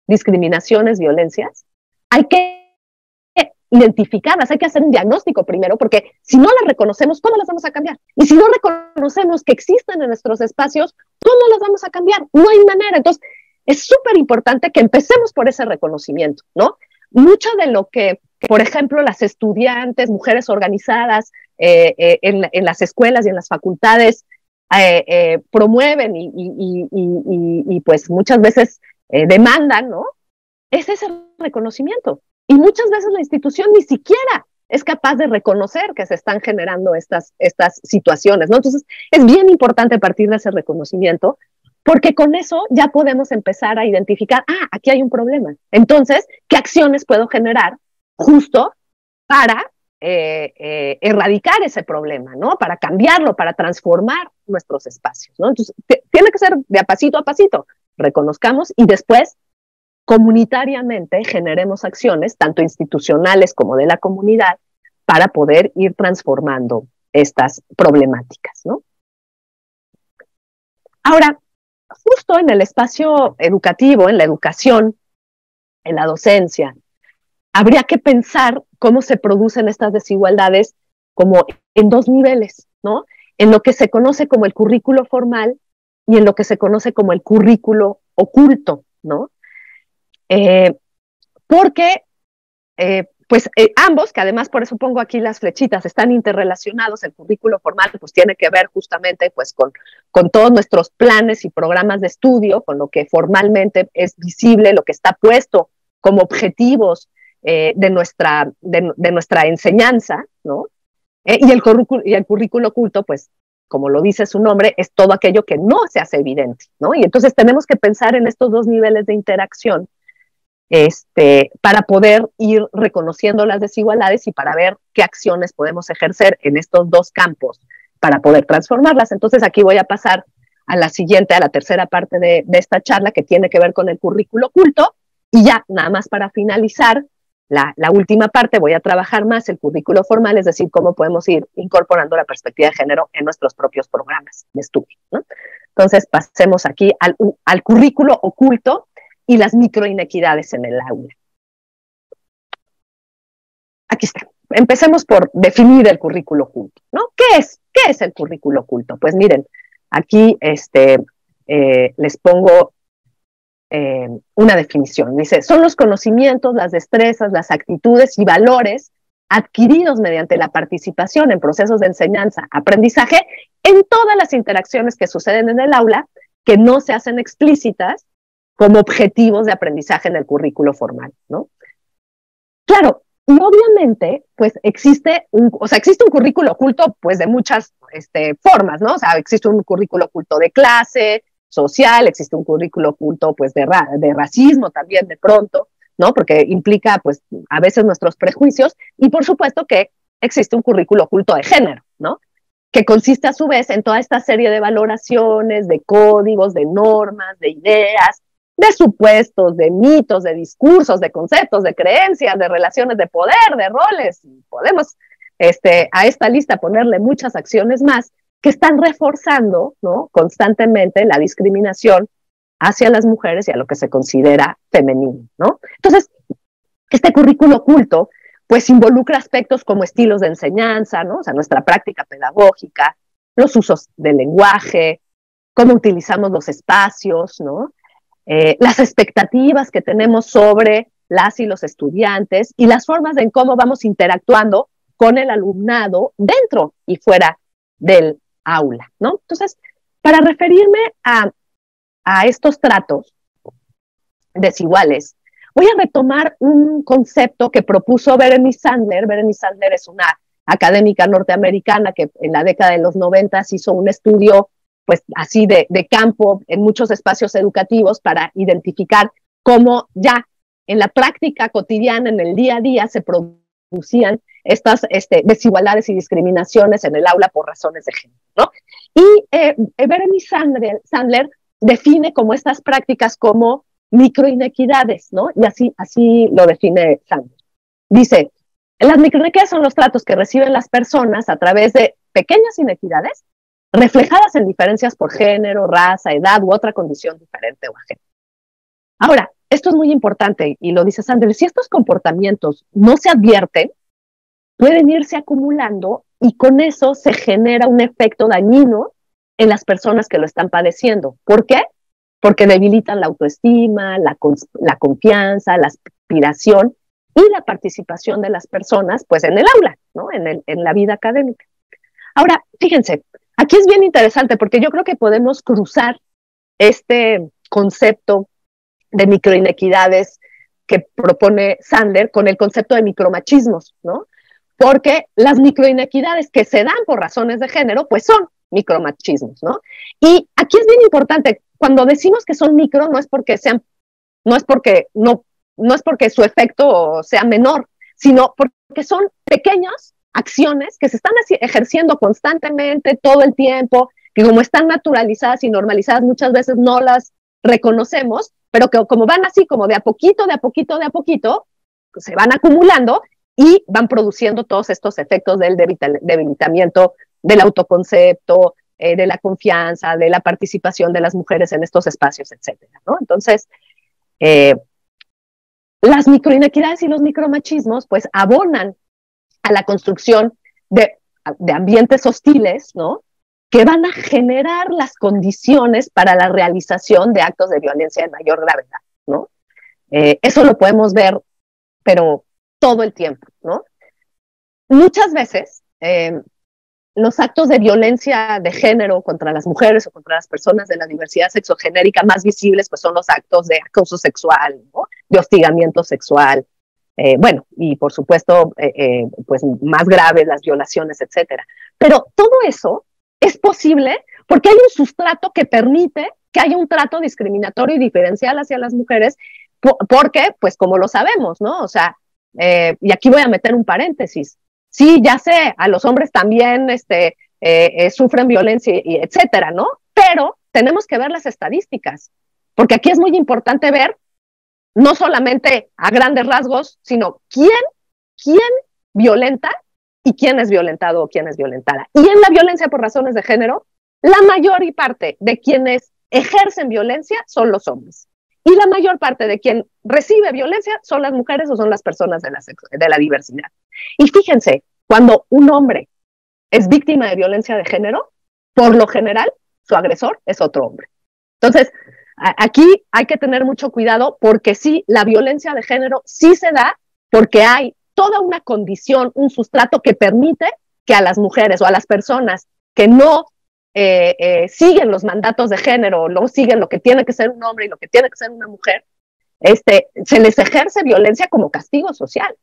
discriminaciones, violencias. Hay que identificarlas, hay que hacer un diagnóstico primero, porque si no las reconocemos, ¿cómo las vamos a cambiar? Y si no reconocemos que existen en nuestros espacios, ¿cómo las vamos a cambiar? No hay manera. Entonces, es súper importante que empecemos por ese reconocimiento, ¿no? Mucho de lo que, por ejemplo, las estudiantes, mujeres organizadas eh, eh, en, las escuelas y en las facultades eh, promueven y, y, pues muchas veces demandan, ¿no? Es ese reconocimiento. Y muchas veces la institución ni siquiera es capaz de reconocer que se están generando estas, estas situaciones, ¿no? Entonces, es bien importante partir de ese reconocimiento, porque con eso ya podemos empezar a identificar, ah, aquí hay un problema. Entonces, ¿qué acciones puedo generar justo para eh, eh, erradicar ese problema, ¿no? Para cambiarlo, para transformar nuestros espacios, ¿no? Entonces, tiene que ser de a pasito a pasito. Reconozcamos y después comunitariamente generemos acciones, tanto institucionales como de la comunidad, para poder ir transformando estas problemáticas, ¿no? Ahora, justo en el espacio educativo, en la educación, en la docencia, habría que pensar cómo se producen estas desigualdades como en dos niveles, ¿no? En lo que se conoce como el currículo formal y en lo que se conoce como el currículo oculto, ¿no? Eh, porque, eh, pues eh, ambos, que además por eso pongo aquí las flechitas, están interrelacionados, el currículo formal pues tiene que ver justamente pues con, con todos nuestros planes y programas de estudio, con lo que formalmente es visible, lo que está puesto como objetivos de, nuestra, de, nuestra enseñanza, ¿no? y, el y el currículo oculto, pues como lo dice su nombre, es todo aquello que no se hace evidente, ¿no? Y entonces tenemos que pensar en estos dos niveles de interacción este, para poder ir reconociendo las desigualdades y para ver qué acciones podemos ejercer en estos dos campos para poder transformarlas. Entonces aquí voy a pasar a la siguiente, a la tercera parte de, esta charla que tiene que ver con el currículo oculto. Y ya, nada más para finalizar, la, última parte voy a trabajar más el currículo formal, es decir, cómo podemos ir incorporando la perspectiva de género en nuestros propios programas de estudio. Entonces, pasemos aquí al, al currículo oculto, y las microinequidades en el aula. Aquí está. Empecemos por definir el currículo oculto, ¿no? ¿Qué es? ¿Qué es el currículo oculto? Pues miren, aquí este, eh, les pongo eh, una definición. Dice, son los conocimientos, las destrezas, las actitudes y valores adquiridos mediante la participación en procesos de enseñanza, aprendizaje, en todas las interacciones que suceden en el aula, que no se hacen explícitas como objetivos de aprendizaje en el currículo formal, ¿no? Claro, y obviamente, pues existe un, o sea, existe un currículo oculto, pues de muchas este, formas, ¿no? O sea, existe un currículo oculto de clase, social, existe un currículo oculto, pues de, de racismo también de pronto, ¿no? Porque implica, pues, a veces nuestros prejuicios, y por supuesto que existe un currículo oculto de género, ¿no? que consiste a su vez en toda esta serie de valoraciones, de códigos, de normas, de ideas, de supuestos, de mitos, de discursos, de conceptos, de creencias, de relaciones de poder, de roles. Podemos este, a esta lista ponerle muchas acciones más que están reforzando constantemente la discriminación hacia las mujeres y a lo que se considera femenino. ¿no? Entonces, este currículo oculto pues involucra aspectos como estilos de enseñanza, ¿no? o sea, nuestra práctica pedagógica, los usos del lenguaje, cómo utilizamos los espacios, ¿no? Eh, las expectativas que tenemos sobre las y los estudiantes y las formas en cómo vamos interactuando con el alumnado dentro y fuera del aula, ¿no? Entonces, para referirme a, a estos tratos desiguales, voy a retomar un concepto que propuso Berenice Sandler. Berenice Sandler es una académica norteamericana que en la década de los 90 hizo un estudio pues así de, de campo en muchos espacios educativos para identificar cómo ya en la práctica cotidiana, en el día a día, se producían estas este, desigualdades y discriminaciones en el aula por razones de género. ¿no? Y eh, Berenice Sandler, Sandler define como estas prácticas como microinequidades, ¿no? Y así, así lo define Sandler. Dice, las microinequidades son los tratos que reciben las personas a través de pequeñas inequidades reflejadas en diferencias por género, raza, edad u otra condición diferente o ajena. Ahora, esto es muy importante y lo dice Sandler, si estos comportamientos no se advierten, pueden irse acumulando y con eso se genera un efecto dañino en las personas que lo están padeciendo. ¿Por qué? Porque debilitan la autoestima, la, la confianza, la aspiración y la participación de las personas, pues en el aula, ¿no? En, el, en la vida académica. Ahora, fíjense, aquí es bien interesante porque yo creo que podemos cruzar este concepto de microinequidades que propone Sander con el concepto de micromachismos, ¿no? Porque las microinequidades que se dan por razones de género, pues son micromachismos, ¿no? Y aquí es bien importante, cuando decimos que son micro, no es porque sean, no es porque no, no es porque su efecto sea menor, sino porque son pequeñas acciones que se están ejerciendo constantemente todo el tiempo, que como están naturalizadas y normalizadas muchas veces no las reconocemos, pero que como van así, como de a poquito, de a poquito, de a poquito, pues se van acumulando y van produciendo todos estos efectos del debilitamiento del autoconcepto, eh, de la confianza, de la participación de las mujeres en estos espacios, etcétera, ¿no? Entonces, eh, las microinequidades y los micromachismos, pues, abonan a la construcción de, de ambientes hostiles, ¿no? que van a generar las condiciones para la realización de actos de violencia de mayor gravedad, ¿no? Eh, eso lo podemos ver, pero todo el tiempo, ¿no? Muchas veces eh, los actos de violencia de género contra las mujeres o contra las personas de la diversidad sexogenérica más visibles, pues son los actos de acoso sexual, de hostigamiento sexual, eh, bueno, y por supuesto, pues más graves las violaciones, etcétera. Pero todo eso es posible porque hay un sustrato que permite que haya un trato discriminatorio y diferencial hacia las mujeres, porque, pues como lo sabemos, ¿no? O sea, eh, y aquí voy a meter un paréntesis. Sí, ya sé, a los hombres también este, eh, eh, sufren violencia, etcétera, ¿no? Pero tenemos que ver las estadísticas, porque aquí es muy importante ver no solamente a grandes rasgos, sino quién, quién violenta y quién es violentado o quién es violentada. Y en la violencia por razones de género, la mayor parte de quienes ejercen violencia son los hombres. Y la mayor parte de quien recibe violencia son las mujeres o son las personas de la, de la diversidad. Y fíjense, cuando un hombre es víctima de violencia de género, por lo general, su agresor es otro hombre. Entonces, aquí hay que tener mucho cuidado porque sí, la violencia de género sí se da porque hay toda una condición, un sustrato que permite que a las mujeres o a las personas que no eh, eh, siguen los mandatos de género, no siguen lo que tiene que ser un hombre y lo que tiene que ser una mujer, este, se les ejerce violencia como castigo social.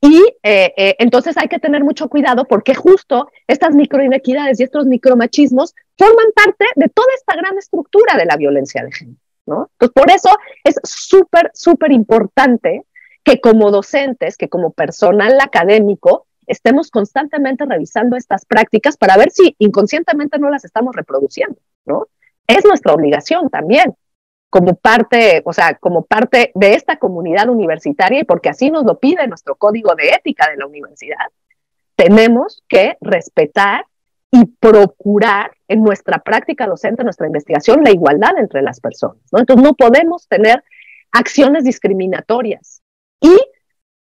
Y eh, entonces hay que tener mucho cuidado porque justo estas microinequidades y estos micromachismos forman parte de toda esta gran estructura de la violencia de género. ¿no? Entonces, por eso es súper, súper importante que como docentes, que como personal académico, estemos constantemente revisando estas prácticas para ver si inconscientemente no las estamos reproduciendo, ¿no? Es nuestra obligación también, como parte, o sea, como parte de esta comunidad universitaria y porque así nos lo pide nuestro código de ética de la universidad, tenemos que respetar y procurar en nuestra práctica docente, en nuestra investigación, la igualdad entre las personas, ¿no? Entonces no podemos tener acciones discriminatorias, y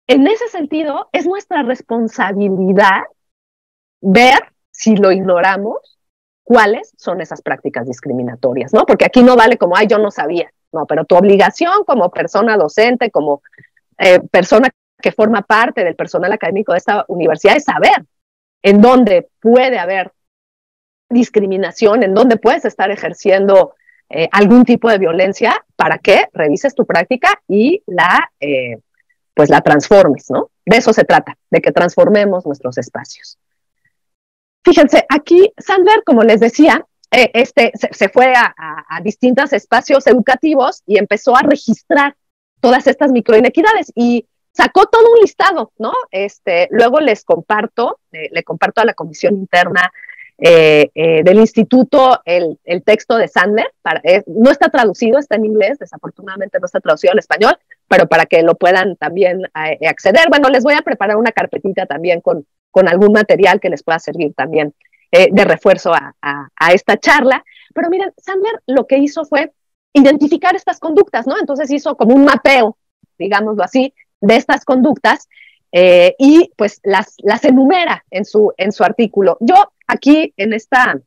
en ese sentido, es nuestra responsabilidad ver, si lo ignoramos, cuáles son esas prácticas discriminatorias, ¿no? Porque aquí no vale como, ay, yo no sabía, no, pero tu obligación como persona docente, como eh, persona que forma parte del personal académico de esta universidad es saber en dónde puede haber discriminación, en dónde puedes estar ejerciendo eh, algún tipo de violencia para que revises tu práctica y la, eh, pues la transformes, ¿no? De eso se trata, de que transformemos nuestros espacios. Fíjense, aquí Sandler, como les decía, eh, este, se, fue a, a, distintos espacios educativos y empezó a registrar todas estas microinequidades y sacó todo un listado, ¿no? Este, luego les comparto, le comparto a la comisión interna eh, eh, del instituto el, texto de Sandler. Eh, no está traducido, está en inglés, desafortunadamente no está traducido al español, pero para que lo puedan también acceder. Bueno, les voy a preparar una carpetita también con, con algún material que les pueda servir también de refuerzo a, esta charla. Pero miren, Sandler lo que hizo fue identificar estas conductas, ¿no? Entonces hizo como un mapeo, digámoslo así, de estas conductas eh, y pues las, enumera en su, artículo. Yo aquí en esta,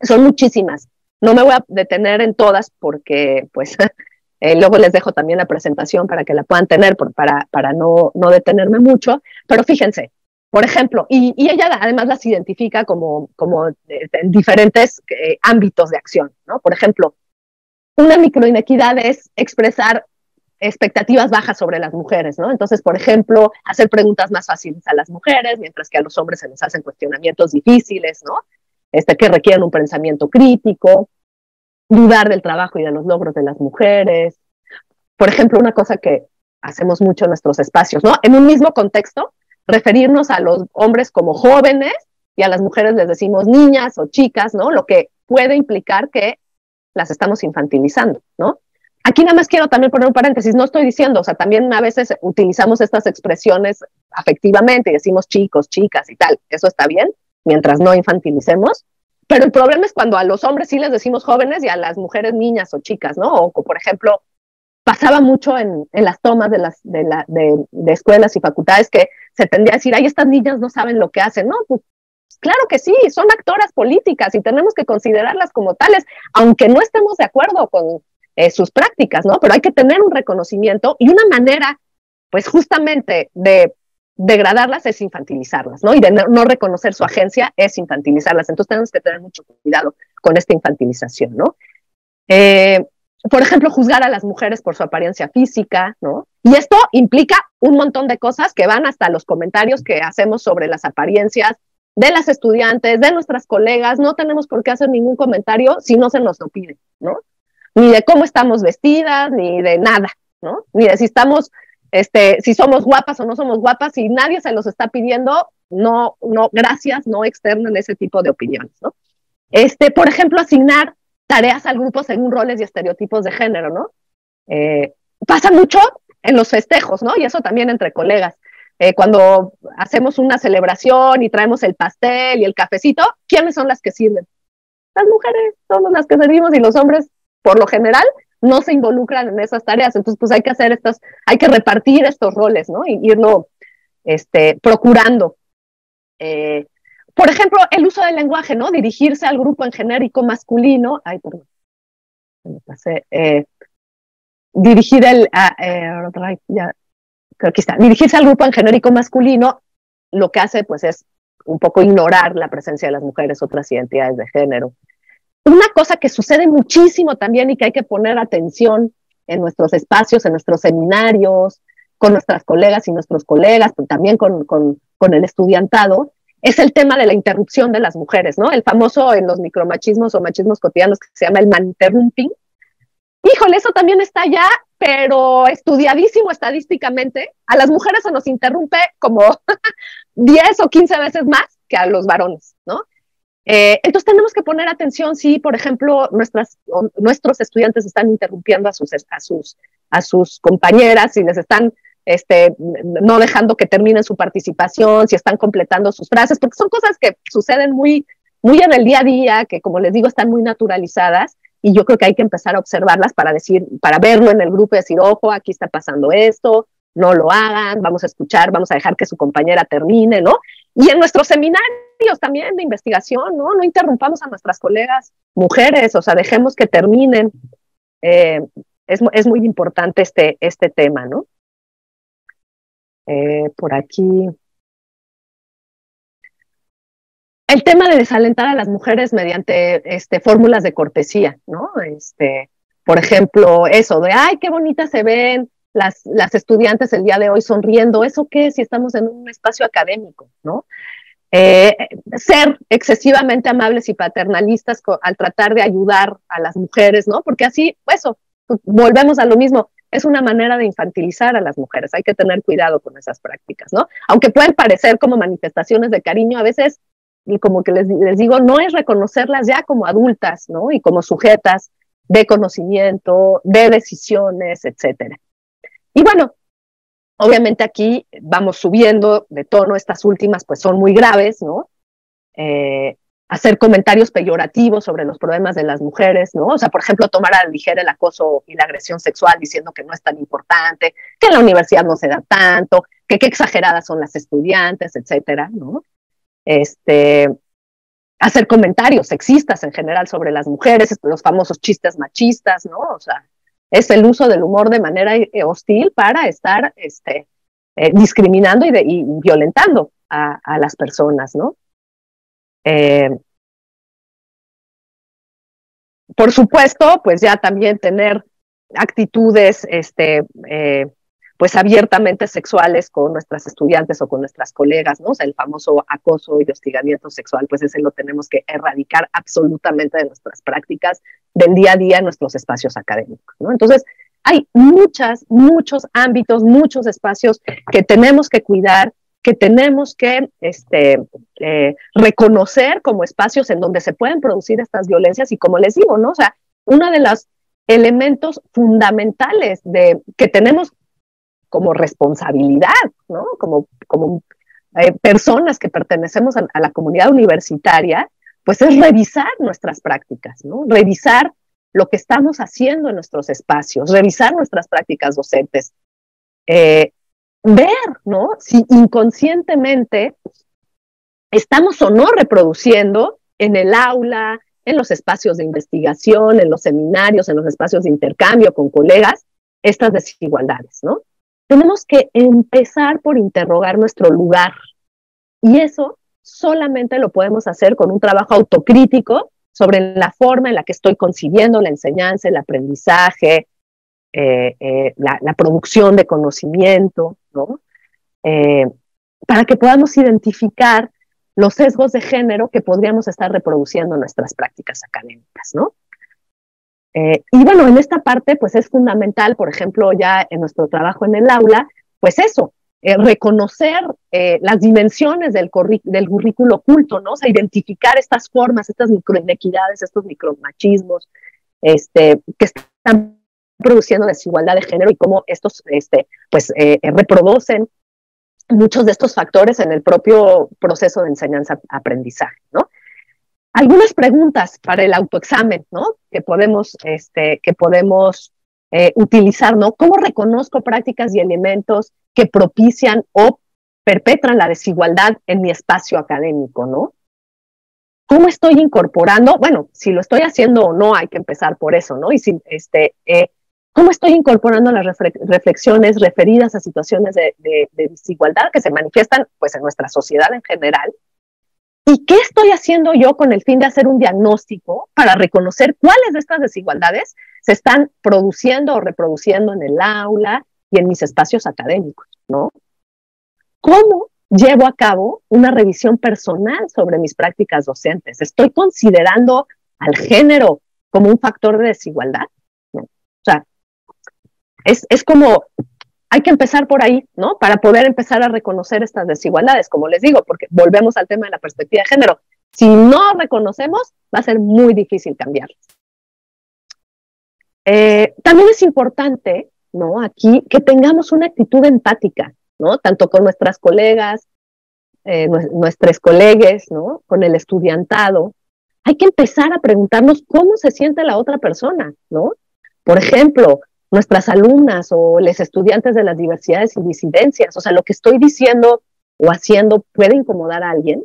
son muchísimas, no me voy a detener en todas porque pues eh, luego les dejo también la presentación para que la puedan tener, para, para no, no detenerme mucho, pero fíjense, por ejemplo, y, ella además las identifica como, como en diferentes eh, ámbitos de acción, ¿no? Por ejemplo, una microinequidad es expresar expectativas bajas sobre las mujeres, ¿no? Entonces, por ejemplo, hacer preguntas más fáciles a las mujeres, mientras que a los hombres se les hacen cuestionamientos difíciles, ¿no? Este, que requieren un pensamiento crítico, dudar del trabajo y de los logros de las mujeres. Por ejemplo, una cosa que hacemos mucho en nuestros espacios, ¿no? En un mismo contexto, referirnos a los hombres como jóvenes y a las mujeres les decimos niñas o chicas, ¿no? Lo que puede implicar que las estamos infantilizando, ¿no? Aquí nada más quiero también poner un paréntesis, no estoy diciendo, o sea, también a veces utilizamos estas expresiones afectivamente y decimos chicos, chicas y tal, eso está bien, mientras no infantilicemos, pero el problema es cuando a los hombres sí les decimos jóvenes y a las mujeres niñas o chicas, ¿no? O por ejemplo, pasaba mucho en, en las tomas de, las, de, la, de, de, escuelas y facultades que se tendía a decir, ay, estas niñas no saben lo que hacen, ¿no? Pues claro que sí, son actoras políticas y tenemos que considerarlas como tales, aunque no estemos de acuerdo con eh, sus prácticas, ¿no? Pero hay que tener un reconocimiento y una manera, pues justamente de degradarlas es infantilizarlas, ¿no? Y de no, reconocer su agencia es infantilizarlas. Entonces tenemos que tener mucho cuidado con esta infantilización, ¿no? Eh, por ejemplo, juzgar a las mujeres por su apariencia física, ¿no? Y esto implica un montón de cosas que van hasta los comentarios que hacemos sobre las apariencias de las estudiantes, de nuestras colegas. No tenemos por qué hacer ningún comentario si no se nos lo pide, ¿no? ni de cómo estamos vestidas, ni de nada, ¿no? Ni de si estamos, este, si somos guapas o no somos guapas, si nadie se los está pidiendo, no, no, gracias, no externen ese tipo de opiniones, ¿no? Este, por ejemplo, asignar tareas al grupo según roles y estereotipos de género, ¿no? Eh, pasa mucho en los festejos, ¿no? Y eso también entre colegas. Eh, cuando hacemos una celebración y traemos el pastel y el cafecito, ¿quiénes son las que sirven? Las mujeres somos las que servimos y los hombres por lo general no se involucran en esas tareas. Entonces, pues hay que hacer estas, hay que repartir estos roles, ¿no? Y irlo este, procurando. Eh, por ejemplo, el uso del lenguaje, ¿no? Dirigirse al grupo en genérico masculino. Ay, perdón. Me pasé. Eh, dirigir el. Eh, ya, creo que está. Dirigirse al grupo en genérico masculino, lo que hace, pues, es un poco ignorar la presencia de las mujeres, otras identidades de género. Una cosa que sucede muchísimo también y que hay que poner atención en nuestros espacios, en nuestros seminarios, con nuestras colegas y nuestros colegas, pero también con, con, con el estudiantado, es el tema de la interrupción de las mujeres, ¿no? El famoso en los micromachismos o machismos cotidianos que se llama el maninterrumping. Híjole, eso también está ya, pero estudiadísimo estadísticamente. A las mujeres se nos interrumpe como 10 o 15 veces más que a los varones, ¿no? Eh, entonces tenemos que poner atención si, por ejemplo, nuestras, nuestros estudiantes están interrumpiendo a sus, a sus, a sus compañeras, si les están este, no dejando que terminen su participación, si están completando sus frases, porque son cosas que suceden muy, muy en el día a día, que como les digo, están muy naturalizadas y yo creo que hay que empezar a observarlas para decir, para verlo en el grupo y decir, ojo, aquí está pasando esto, no lo hagan, vamos a escuchar, vamos a dejar que su compañera termine, ¿no? Y en nuestros seminarios también de investigación, ¿no? No interrumpamos a nuestras colegas mujeres, o sea, dejemos que terminen. Eh, es, es, muy importante este, este tema, ¿no? Eh, por aquí. el tema de desalentar a las mujeres mediante este, fórmulas de cortesía, ¿no? Este, por ejemplo, eso de, ay, qué bonitas se ven las, las estudiantes el día de hoy sonriendo, ¿eso qué si estamos en un espacio académico, ¿no? Eh, ser excesivamente amables y paternalistas al tratar de ayudar a las mujeres, ¿no? Porque así, eso, volvemos a lo mismo, es una manera de infantilizar a las mujeres, hay que tener cuidado con esas prácticas, ¿no? Aunque pueden parecer como manifestaciones de cariño, a veces, y como que les, les digo, no es reconocerlas ya como adultas, ¿no? Y como sujetas de conocimiento, de decisiones, etcétera. Y bueno, obviamente aquí vamos subiendo de tono, estas últimas pues son muy graves, ¿no? Eh, hacer comentarios peyorativos sobre los problemas de las mujeres, ¿no? O sea, por ejemplo, tomar a la ligera el acoso y la agresión sexual diciendo que no es tan importante, que en la universidad no se da tanto, que qué exageradas son las estudiantes, etcétera, ¿no? Este, hacer comentarios sexistas en general sobre las mujeres, los famosos chistes machistas, ¿no? O sea, es el uso del humor de manera eh, hostil para estar este, eh, discriminando y, violentando a, las personas, ¿no? Eh, por supuesto, pues ya también tener actitudes este, eh, pues abiertamente sexuales con nuestras estudiantes o con nuestras colegas, ¿no? O sea, el famoso acoso y hostigamiento sexual, pues ese lo tenemos que erradicar absolutamente de nuestras prácticas del día a día en nuestros espacios académicos. Entonces, hay muchas, muchos ámbitos, muchos espacios que tenemos que cuidar que tenemos que este, eh, reconocer como espacios en donde se pueden producir estas violencias y como les digo, ¿no? O sea, uno de los elementos fundamentales de, que tenemos como responsabilidad, ¿no? Como, como eh, personas que pertenecemos a, la comunidad universitaria, pues es revisar nuestras prácticas, ¿no? Revisar lo que estamos haciendo en nuestros espacios, revisar nuestras prácticas docentes, eh, ver, ¿no? Si inconscientemente estamos o no reproduciendo en el aula, en los espacios de investigación, en los seminarios, en los espacios de intercambio con colegas, estas desigualdades, ¿no? Tenemos que empezar por interrogar nuestro lugar. Y eso solamente lo podemos hacer con un trabajo autocrítico sobre la forma en la que estoy concibiendo la enseñanza, el aprendizaje, eh, eh, la, producción de conocimiento, ¿no? Eh, para que podamos identificar los sesgos de género que podríamos estar reproduciendo en nuestras prácticas académicas, ¿no? y bueno, en esta parte, pues es fundamental, por ejemplo, ya en nuestro trabajo en el aula, pues eso, reconocer las dimensiones del, del currículo oculto, ¿no? O sea, identificar estas formas, estas microinequidades, estos micromachismos, este, que están produciendo desigualdad de género y cómo estos este, pues, eh, reproducen muchos de estos factores en el propio proceso de enseñanza-aprendizaje, ¿no? Algunas preguntas para el autoexamen, ¿no? Que podemos, este, que podemos eh, utilizar, ¿no? ¿Cómo reconozco prácticas y elementos que propician o perpetran la desigualdad en mi espacio académico, ¿no? ¿Cómo estoy incorporando? Bueno, si lo estoy haciendo o no, hay que empezar por eso, ¿no? Y si, este, eh, ¿Cómo estoy incorporando las reflexiones referidas a situaciones de, desigualdad que se manifiestan pues, en nuestra sociedad en general? ¿Y qué estoy haciendo yo con el fin de hacer un diagnóstico para reconocer cuáles de estas desigualdades se están produciendo o reproduciendo en el aula y en mis espacios académicos? ¿no? ¿Cómo llevo a cabo una revisión personal sobre mis prácticas docentes? ¿Estoy considerando al género como un factor de desigualdad? O sea, es, como, hay que empezar por ahí, ¿no? Para poder empezar a reconocer estas desigualdades, como les digo, porque volvemos al tema de la perspectiva de género. Si no reconocemos, va a ser muy difícil cambiarlas. Eh, también es importante, ¿no? Aquí que tengamos una actitud empática, ¿no? Tanto con nuestras colegas, eh, nuestros colegas, ¿no? Con el estudiantado. Hay que empezar a preguntarnos cómo se siente la otra persona, ¿no? Por ejemplo, nuestras alumnas o los estudiantes de las diversidades y disidencias. O sea, lo que estoy diciendo o haciendo puede incomodar a alguien,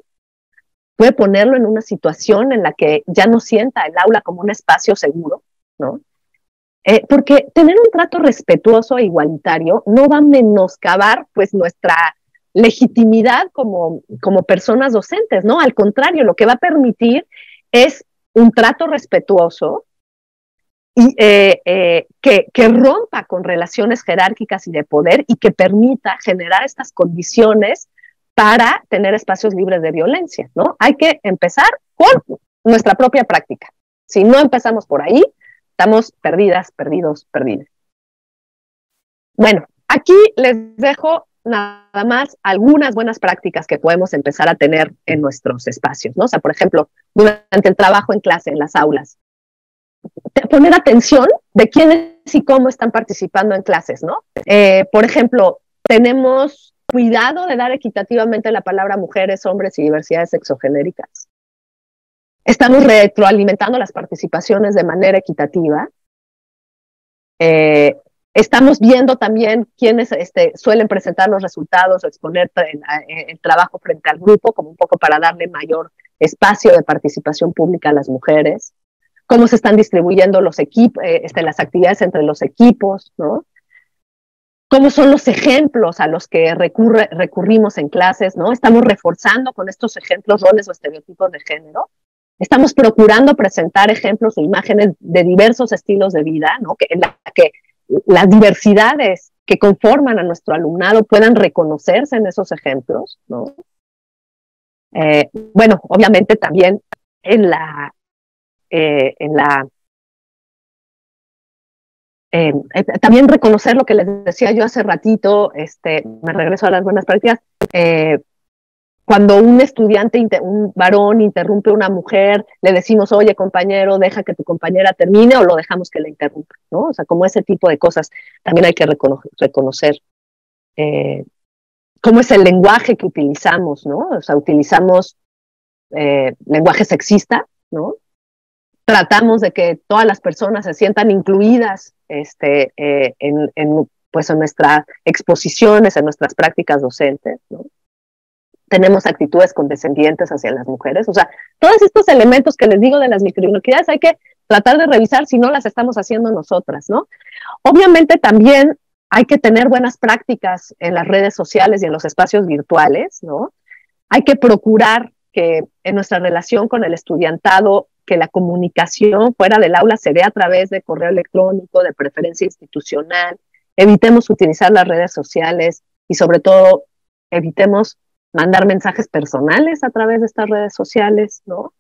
puede ponerlo en una situación en la que ya no sienta el aula como un espacio seguro, ¿no? Eh, porque tener un trato respetuoso e igualitario no va a menoscabar pues nuestra legitimidad como, como personas docentes, ¿no? Al contrario, lo que va a permitir es un trato respetuoso y eh, eh, que, rompa con relaciones jerárquicas y de poder y que permita generar estas condiciones para tener espacios libres de violencia, ¿no? Hay que empezar con nuestra propia práctica. Si no empezamos por ahí, estamos perdidas, perdidos, perdidas. Bueno, aquí les dejo nada más algunas buenas prácticas que podemos empezar a tener en nuestros espacios, ¿no? O sea, por ejemplo, durante el trabajo en clase, en las aulas, poner atención de quiénes y cómo están participando en clases, ¿no? Eh, por ejemplo, tenemos cuidado de dar equitativamente la palabra mujeres, hombres y diversidades sexogenéricas. Estamos retroalimentando las participaciones de manera equitativa. Eh, estamos viendo también quiénes este, suelen presentar los resultados o exponer el, trabajo frente al grupo, como un poco para darle mayor espacio de participación pública a las mujeres, cómo se están distribuyendo los equipos, eh, este, las actividades entre los equipos, ¿no? cómo son los ejemplos a los que recurre, recurrimos en clases, ¿no? Estamos reforzando con estos ejemplos roles o estereotipos de género. Estamos procurando presentar ejemplos o imágenes de diversos estilos de vida, ¿no? Que, en la que las diversidades que conforman a nuestro alumnado puedan reconocerse en esos ejemplos, ¿no? Eh, bueno, obviamente también en la, eh, en la eh, también reconocer lo que les decía yo hace ratito, este, me regreso a las buenas prácticas, cuando un estudiante, un varón interrumpe a una mujer, le decimos, oye compañero, deja que tu compañera termine o lo dejamos que la interrumpa, ¿no? O sea, como ese tipo de cosas también hay que reconocer. Eh, cómo es el lenguaje que utilizamos, ¿no? O sea, utilizamos eh, lenguaje sexista, ¿no? Tratamos de que todas las personas se sientan incluidas este, eh, en, pues en nuestras exposiciones, en nuestras prácticas docentes, ¿no? tenemos actitudes condescendientes hacia las mujeres. O sea, todos estos elementos que les digo de las microinoquidades hay que tratar de revisar si no las estamos haciendo nosotras, ¿no? Obviamente también hay que tener buenas prácticas en las redes sociales y en los espacios virtuales, ¿no? Hay que procurar que en nuestra relación con el estudiantado, que la comunicación fuera del aula se dé a través de correo electrónico, de preferencia institucional, evitemos utilizar las redes sociales y sobre todo evitemos mandar mensajes personales a través de estas redes sociales, ¿no?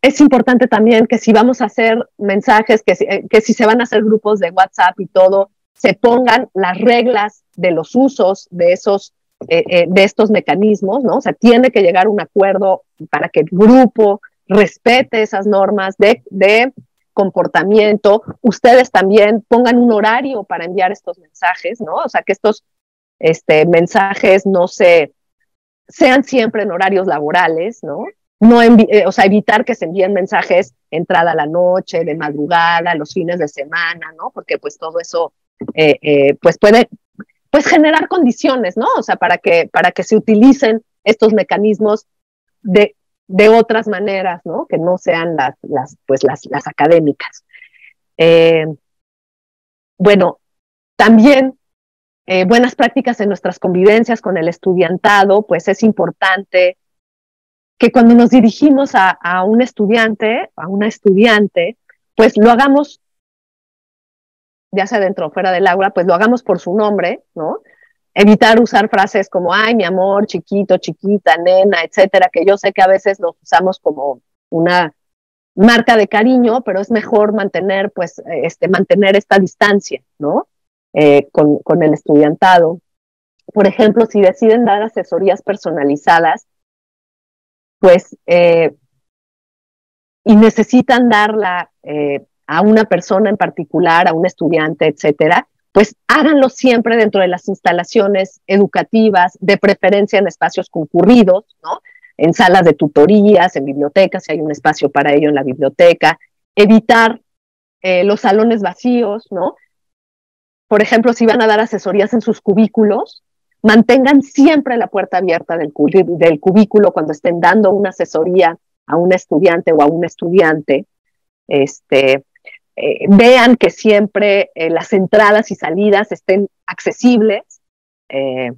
Es importante también que si vamos a hacer mensajes, que si, eh, que si se van a hacer grupos de WhatsApp y todo, se pongan las reglas de los usos de esos eh, eh, de estos mecanismos, ¿no? O sea, tiene que llegar un acuerdo para que el grupo respete esas normas de, de comportamiento. Ustedes también pongan un horario para enviar estos mensajes, ¿no? O sea, que estos este, mensajes no se sean siempre en horarios laborales, ¿no? No eh, o sea, evitar que se envíen mensajes entrada a la noche, de madrugada, los fines de semana, ¿no? Porque pues todo eso eh, eh, pues puede pues generar condiciones, ¿no? O sea, para que, para que se utilicen estos mecanismos de, de otras maneras, ¿no? Que no sean las, las, pues las, las académicas. bueno, también eh, buenas prácticas en nuestras convivencias con el estudiantado, pues es importante que cuando nos dirigimos a, a un estudiante, a una estudiante, pues lo hagamos, ya sea dentro o fuera del aula, pues lo hagamos por su nombre, ¿no? Evitar usar frases como, ay, mi amor, chiquito, chiquita, nena, etcétera, que yo sé que a veces los usamos como una marca de cariño, pero es mejor mantener, pues, este, mantener esta distancia, ¿no? Eh, con, con, el estudiantado. Por ejemplo, si deciden dar asesorías personalizadas, pues, eh, y necesitan darla eh, a una persona en particular, a un estudiante, etcétera, pues háganlo siempre dentro de las instalaciones educativas, de preferencia en espacios concurridos, ¿no? En salas de tutorías, en bibliotecas, si hay un espacio para ello en la biblioteca, evitar los salones vacíos, ¿no? por ejemplo, si van a dar asesorías en sus cubículos, mantengan siempre la puerta abierta del, cubículo cuando estén dando una asesoría a un estudiante o a un estudiante. Este, eh, vean que siempre eh, las entradas y salidas estén accesibles. Eh,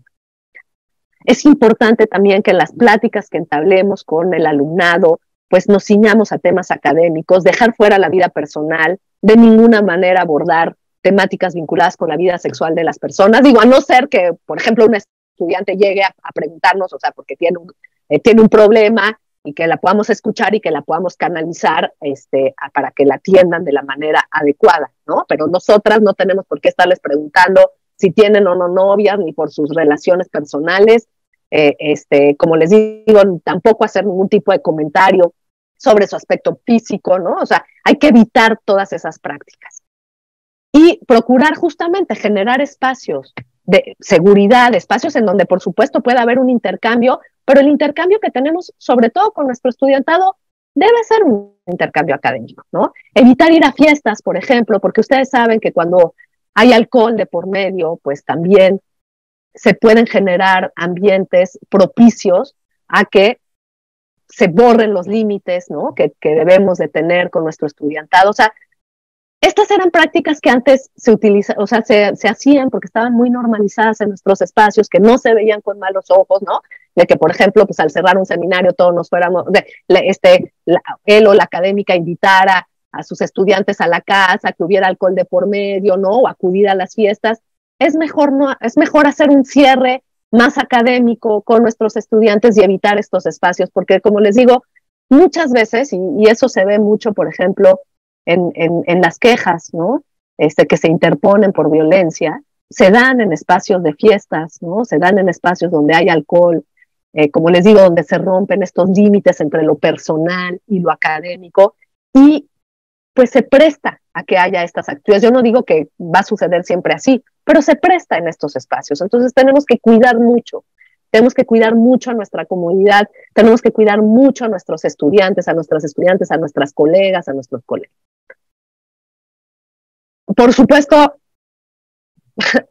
Es importante también que en las pláticas que entablemos con el alumnado, pues nos ciñamos a temas académicos, dejar fuera la vida personal, de ninguna manera abordar temáticas vinculadas con la vida sexual de las personas. Digo, a no ser que, por ejemplo, un estudiante llegue a, preguntarnos, o sea, porque tiene tiene un problema y que la podamos escuchar y que la podamos canalizar este, para que la atiendan de la manera adecuada, ¿no? Pero nosotras no tenemos por qué estarles preguntando si tienen o no novias, ni por sus relaciones personales, eh, este, como les digo, tampoco hacer ningún tipo de comentario sobre su aspecto físico, ¿no? O sea, hay que evitar todas esas prácticas. Y procurar justamente generar espacios de seguridad, espacios en donde por supuesto pueda haber un intercambio, pero el intercambio que tenemos sobre todo con nuestro estudiantado debe ser un intercambio académico, ¿no? Evitar ir a fiestas, por ejemplo, porque ustedes saben que cuando hay alcohol de por medio, pues también se pueden generar ambientes propicios a que se borren los límites, ¿no? Que, debemos de tener con nuestro estudiantado. O sea, estas eran prácticas que antes se utilizaban, o sea, se, se, hacían porque estaban muy normalizadas en nuestros espacios, que no se veían con malos ojos, ¿no? De que, por ejemplo, pues al cerrar un seminario todos nos fuéramos, de, este, él o la académica invitara a sus estudiantes a la casa, que hubiera alcohol de por medio, ¿no? O acudir a las fiestas. Es mejor, no, es mejor hacer un cierre más académico con nuestros estudiantes y evitar estos espacios, porque como les digo, muchas veces, y, eso se ve mucho, por ejemplo, en, en, en, las quejas, ¿no? Este, que se interponen por violencia, se dan en espacios de fiestas, ¿no? Se dan en espacios donde hay alcohol, eh, como les digo, donde se rompen estos límites entre lo personal y lo académico, y pues se presta a que haya estas actitudes. Yo no digo que va a suceder siempre así, pero se presta en estos espacios. Entonces tenemos que cuidar mucho, tenemos que cuidar mucho a nuestra comunidad, tenemos que cuidar mucho a nuestros estudiantes, a nuestras estudiantes, a nuestras colegas, a nuestros colegas. Por supuesto,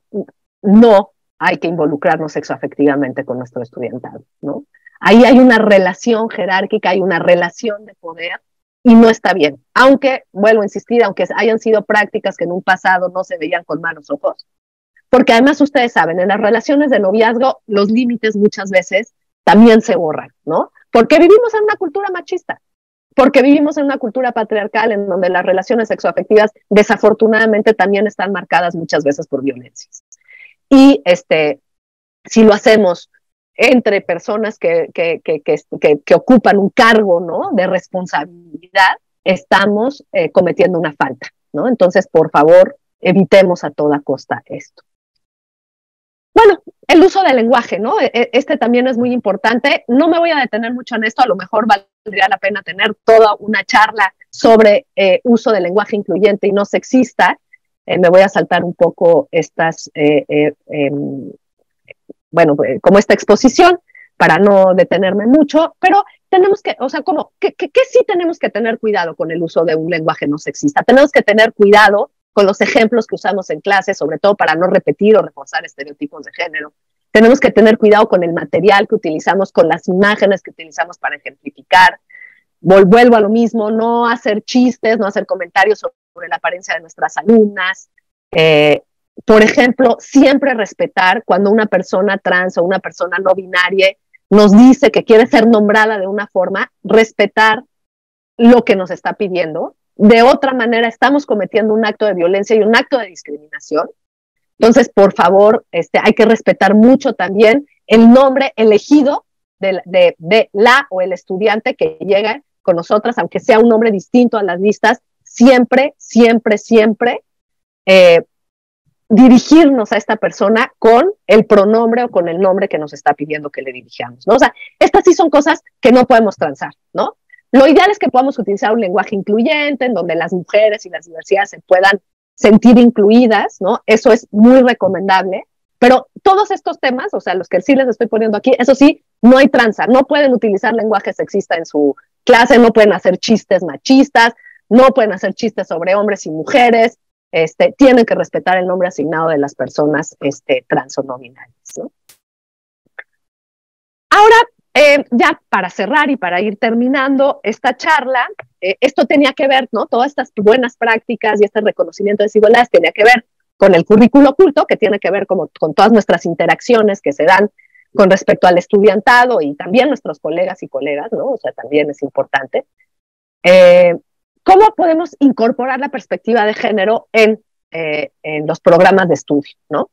no hay que involucrarnos sexoafectivamente con nuestro estudiantado, ¿no? Ahí hay una relación jerárquica, hay una relación de poder y no está bien. Aunque, vuelvo a insistir, aunque hayan sido prácticas que en un pasado no se veían con malos ojos, porque además ustedes saben, en las relaciones de noviazgo los límites muchas veces también se borran, ¿no? Porque vivimos en una cultura machista, porque vivimos en una cultura patriarcal en donde las relaciones sexoafectivas desafortunadamente también están marcadas muchas veces por violencias. Y este, si lo hacemos entre personas que, que, que, que, ocupan un cargo ¿no? de responsabilidad, estamos eh, cometiendo una falta. ¿no? Entonces, por favor, evitemos a toda costa esto. Bueno, el uso del lenguaje, ¿no? E, e, este también es muy importante. No me voy a detener mucho en esto, a lo mejor valdría la pena tener toda una charla sobre eh, uso del lenguaje incluyente y no sexista. Eh, me voy a saltar un poco estas em, bueno, pues, como esta exposición para no detenerme mucho, pero tenemos que, o sea, como, ¿qué, qué, sí tenemos que tener cuidado con el uso de un lenguaje no sexista? Tenemos que tener cuidado con los ejemplos que usamos en clase, sobre todo para no repetir o reforzar estereotipos de género. Tenemos que tener cuidado con el material que utilizamos, con las imágenes que utilizamos para ejemplificar. Vuelvo a lo mismo, no hacer chistes, no hacer comentarios sobre la apariencia de nuestras alumnas, eh, por ejemplo, siempre respetar cuando una persona trans o una persona no binaria nos dice que quiere ser nombrada de una forma, respetar lo que nos está pidiendo. De otra manera, estamos cometiendo un acto de violencia y un acto de discriminación. Entonces, por favor, este, hay que respetar mucho también el nombre elegido de, de la o el estudiante que llega con nosotras, aunque sea un nombre distinto a las listas, siempre, siempre, siempre eh, dirigirnos a esta persona con el pronombre o con el nombre que nos está pidiendo que le dirijamos, ¿no? O sea, estas sí son cosas que no podemos transar, ¿no? Lo ideal es que podamos utilizar un lenguaje incluyente en donde las mujeres y las diversidades se puedan sentir incluidas, ¿no? Eso es muy recomendable, pero todos estos temas, o sea, los que sí les estoy poniendo aquí, eso sí, no hay tranza, no pueden utilizar lenguaje sexista en su clase, no pueden hacer chistes machistas, no pueden hacer chistes sobre hombres y mujeres, este, tienen que respetar el nombre asignado de las personas este, trans o Ahora, eh, ya para cerrar y para ir terminando esta charla, eh, esto tenía que ver, ¿no? Todas estas buenas prácticas y este reconocimiento de desigualdades tenía que ver con el currículo oculto, que tiene que ver con todas nuestras interacciones que se dan con respecto al estudiantado y también nuestros colegas y colegas, ¿no? O sea, también es importante. Eh, ¿Cómo podemos incorporar la perspectiva de género en, eh, en los programas de estudio, ¿no?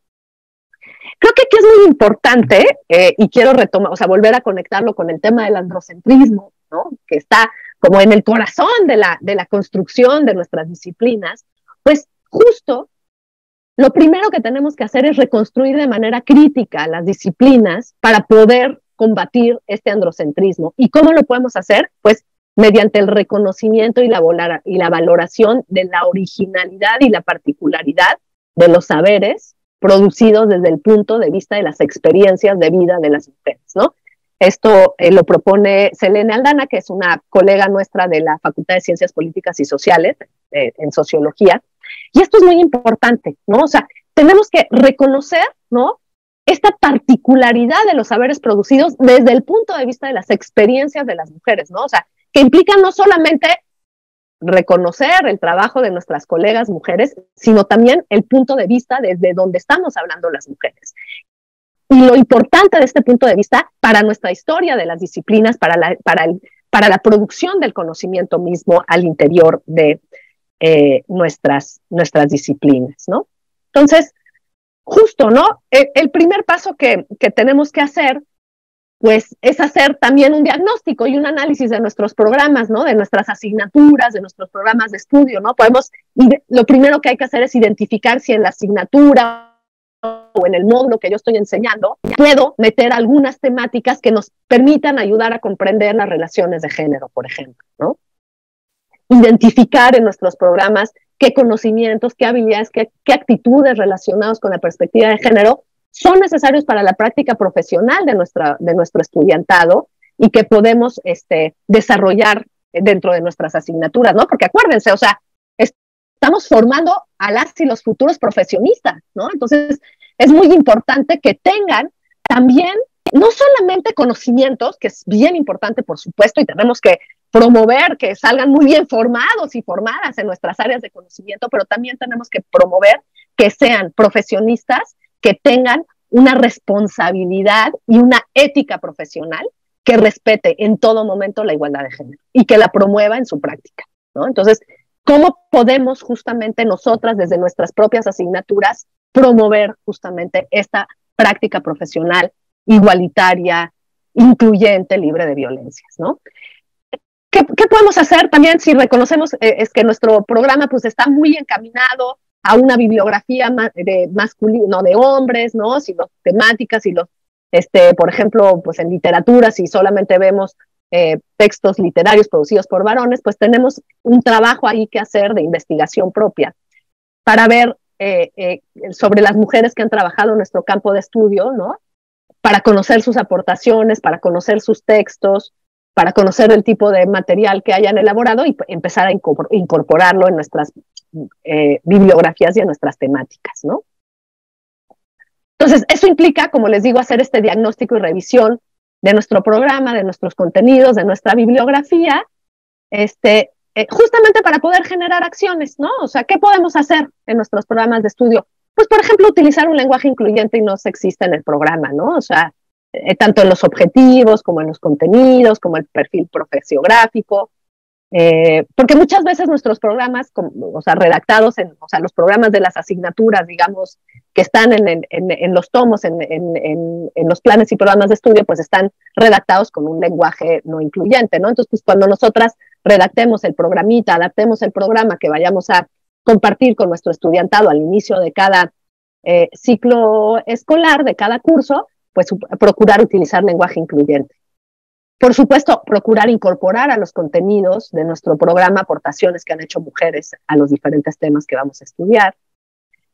Creo que aquí es muy importante, eh, y quiero retomar, o sea, volver a conectarlo con el tema del androcentrismo, ¿no? Que está como en el corazón de la, de la construcción de nuestras disciplinas, pues justo lo primero que tenemos que hacer es reconstruir de manera crítica las disciplinas para poder combatir este androcentrismo. ¿Y cómo lo podemos hacer? Pues mediante el reconocimiento y la, y la valoración de la originalidad y la particularidad de los saberes producidos desde el punto de vista de las experiencias de vida de las mujeres, ¿no? Esto eh, lo propone Selene Aldana, que es una colega nuestra de la Facultad de Ciencias Políticas y Sociales eh, en Sociología. Y esto es muy importante, ¿no? O sea, tenemos que reconocer, ¿no? Esta particularidad de los saberes producidos desde el punto de vista de las experiencias de las mujeres, ¿no? O sea, que implica no solamente reconocer el trabajo de nuestras colegas mujeres, sino también el punto de vista desde donde estamos hablando las mujeres. Y lo importante de este punto de vista para nuestra historia de las disciplinas, para la, para para la producción del conocimiento mismo al interior de eh, nuestras, nuestras disciplinas, ¿no? Entonces, justo, ¿no? El, el primer paso que, que tenemos que hacer pues es hacer también un diagnóstico y un análisis de nuestros programas, ¿no? De nuestras asignaturas, de nuestros programas de estudio, ¿no? Podemos, lo primero que hay que hacer es identificar si en la asignatura o en el módulo que yo estoy enseñando, puedo meter algunas temáticas que nos permitan ayudar a comprender las relaciones de género, por ejemplo, ¿no? Identificar en nuestros programas qué conocimientos, qué habilidades, qué, qué actitudes relacionadas con la perspectiva de género son necesarios para la práctica profesional de, nuestra, de nuestro estudiantado y que podemos este, desarrollar dentro de nuestras asignaturas, ¿no? Porque acuérdense, o sea, estamos formando a las y los futuros profesionistas, ¿no? Entonces, es muy importante que tengan también no solamente conocimientos, que es bien importante, por supuesto, y tenemos que promover que salgan muy bien formados y formadas en nuestras áreas de conocimiento, pero también tenemos que promover que sean profesionistas que tengan una responsabilidad y una ética profesional que respete en todo momento la igualdad de género y que la promueva en su práctica. ¿no? Entonces, ¿cómo podemos justamente nosotras desde nuestras propias asignaturas promover justamente esta práctica profesional igualitaria, incluyente, libre de violencias? ¿no? ¿Qué, podemos hacer también si reconocemos eh, es que nuestro programa pues está muy encaminado a una bibliografía de masculino, de hombres, ¿no? Si los temáticas y los, este, por ejemplo, pues en literatura, si solamente vemos eh, textos literarios producidos por varones, pues tenemos un trabajo ahí que hacer de investigación propia para ver eh, eh, sobre las mujeres que han trabajado en nuestro campo de estudio, ¿no? Para conocer sus aportaciones, para conocer sus textos, para conocer el tipo de material que hayan elaborado y empezar a incorporarlo en nuestras eh, bibliografías y a nuestras temáticas, ¿no? Entonces, eso implica, como les digo, hacer este diagnóstico y revisión de nuestro programa, de nuestros contenidos, de nuestra bibliografía, este, eh, justamente para poder generar acciones, ¿no? O sea, ¿qué podemos hacer en nuestros programas de estudio? Pues, por ejemplo, utilizar un lenguaje incluyente y no sexista en el programa, ¿no? O sea, eh, tanto en los objetivos como en los contenidos, como el perfil profesiográfico, eh, porque muchas veces nuestros programas, o sea, redactados en, o sea, los programas de las asignaturas, digamos, que están en, en, los tomos, en, los planes y programas de estudio, pues están redactados con un lenguaje no incluyente, ¿no? Entonces, pues cuando nosotras redactemos el programita, adaptemos el programa que vayamos a compartir con nuestro estudiantado al inicio de cada eh, ciclo escolar, de cada curso, pues procurar utilizar lenguaje incluyente. Por supuesto, procurar incorporar a los contenidos de nuestro programa aportaciones que han hecho mujeres a los diferentes temas que vamos a estudiar.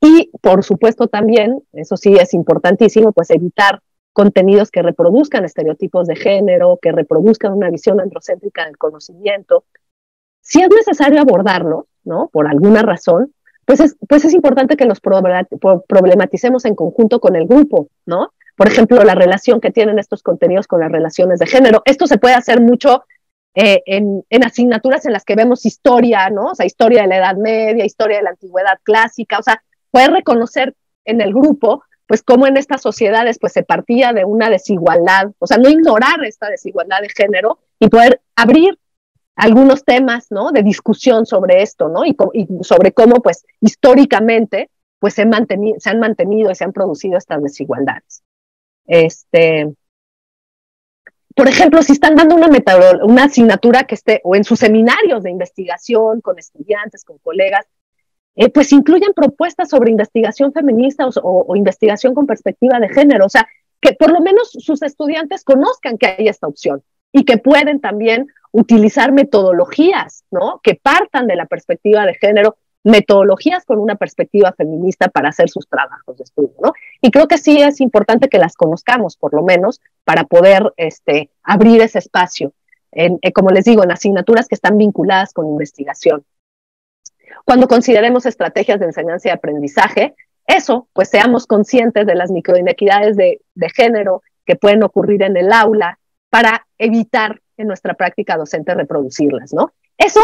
Y, por supuesto, también, eso sí es importantísimo, pues evitar contenidos que reproduzcan estereotipos de género, que reproduzcan una visión androcéntrica del conocimiento. Si es necesario abordarlo, ¿no? Por alguna razón, pues es, pues es importante que los problematicemos en conjunto con el grupo, ¿no? Por ejemplo, la relación que tienen estos contenidos con las relaciones de género. Esto se puede hacer mucho eh, en, asignaturas en las que vemos historia, ¿no? O sea, historia de la Edad Media, historia de la Antigüedad Clásica, o sea, puede reconocer en el grupo pues cómo en estas sociedades pues se partía de una desigualdad, o sea, no ignorar esta desigualdad de género y poder abrir algunos temas, ¿no? De discusión sobre esto, ¿no? Y, sobre cómo, pues, históricamente, pues se, se han mantenido y se han producido estas desigualdades. Este, por ejemplo, si están dando una, una asignatura que esté, o en sus seminarios de investigación con estudiantes, con colegas, eh, pues incluyen propuestas sobre investigación feminista o, investigación con perspectiva de género. O sea, que por lo menos sus estudiantes conozcan que hay esta opción y que pueden también utilizar metodologías, ¿no? Que partan de la perspectiva de género, metodologías con una perspectiva feminista para hacer sus trabajos de estudio, ¿no? Y creo que sí es importante que las conozcamos, por lo menos, para poder este, abrir ese espacio, en, eh, como les digo, en asignaturas que están vinculadas con investigación. Cuando consideremos estrategias de enseñanza y aprendizaje, eso, pues seamos conscientes de las microinequidades de, de género que pueden ocurrir en el aula para evitar en nuestra práctica docente reproducirlas, ¿no? Eso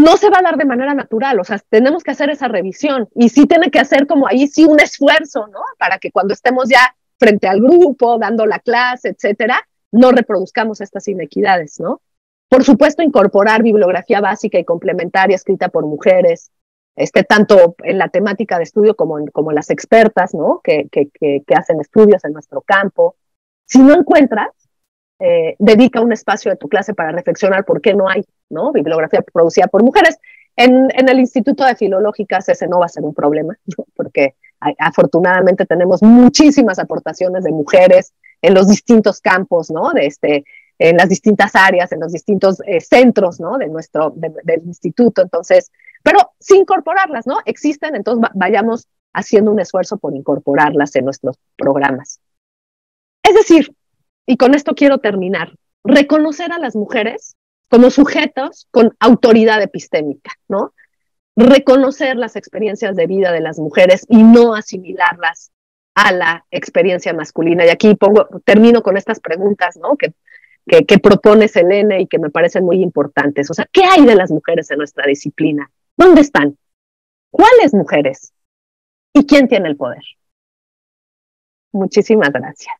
no se va a dar de manera natural, o sea, tenemos que hacer esa revisión y sí tiene que hacer como ahí sí un esfuerzo, ¿no? Para que cuando estemos ya frente al grupo, dando la clase, etcétera, no reproduzcamos estas inequidades, ¿no? Por supuesto, incorporar bibliografía básica y complementaria escrita por mujeres, este, tanto en la temática de estudio como, en, como las expertas, ¿no? Que, que, que, hacen estudios en nuestro campo. Si no encuentras, eh, dedica un espacio de tu clase para reflexionar por qué no hay ¿no? bibliografía producida por mujeres. En, el Instituto de Filológicas ese no va a ser un problema, porque afortunadamente tenemos muchísimas aportaciones de mujeres en los distintos campos, ¿no? De este, en las distintas áreas, en los distintos eh, centros, ¿no? De nuestro, del instituto. Entonces, pero sin incorporarlas, ¿no? Existen, entonces vayamos haciendo un esfuerzo por incorporarlas en nuestros programas. Es decir, y con esto quiero terminar, reconocer a las mujeres como sujetos con autoridad epistémica, ¿no? Reconocer las experiencias de vida de las mujeres y no asimilarlas a la experiencia masculina. Y aquí termino con estas preguntas, ¿no? Que que, propone Selene y que me parecen muy importantes. O sea, ¿qué hay de las mujeres en nuestra disciplina? ¿Dónde están? ¿Cuáles mujeres? ¿Y quién tiene el poder? Muchísimas gracias.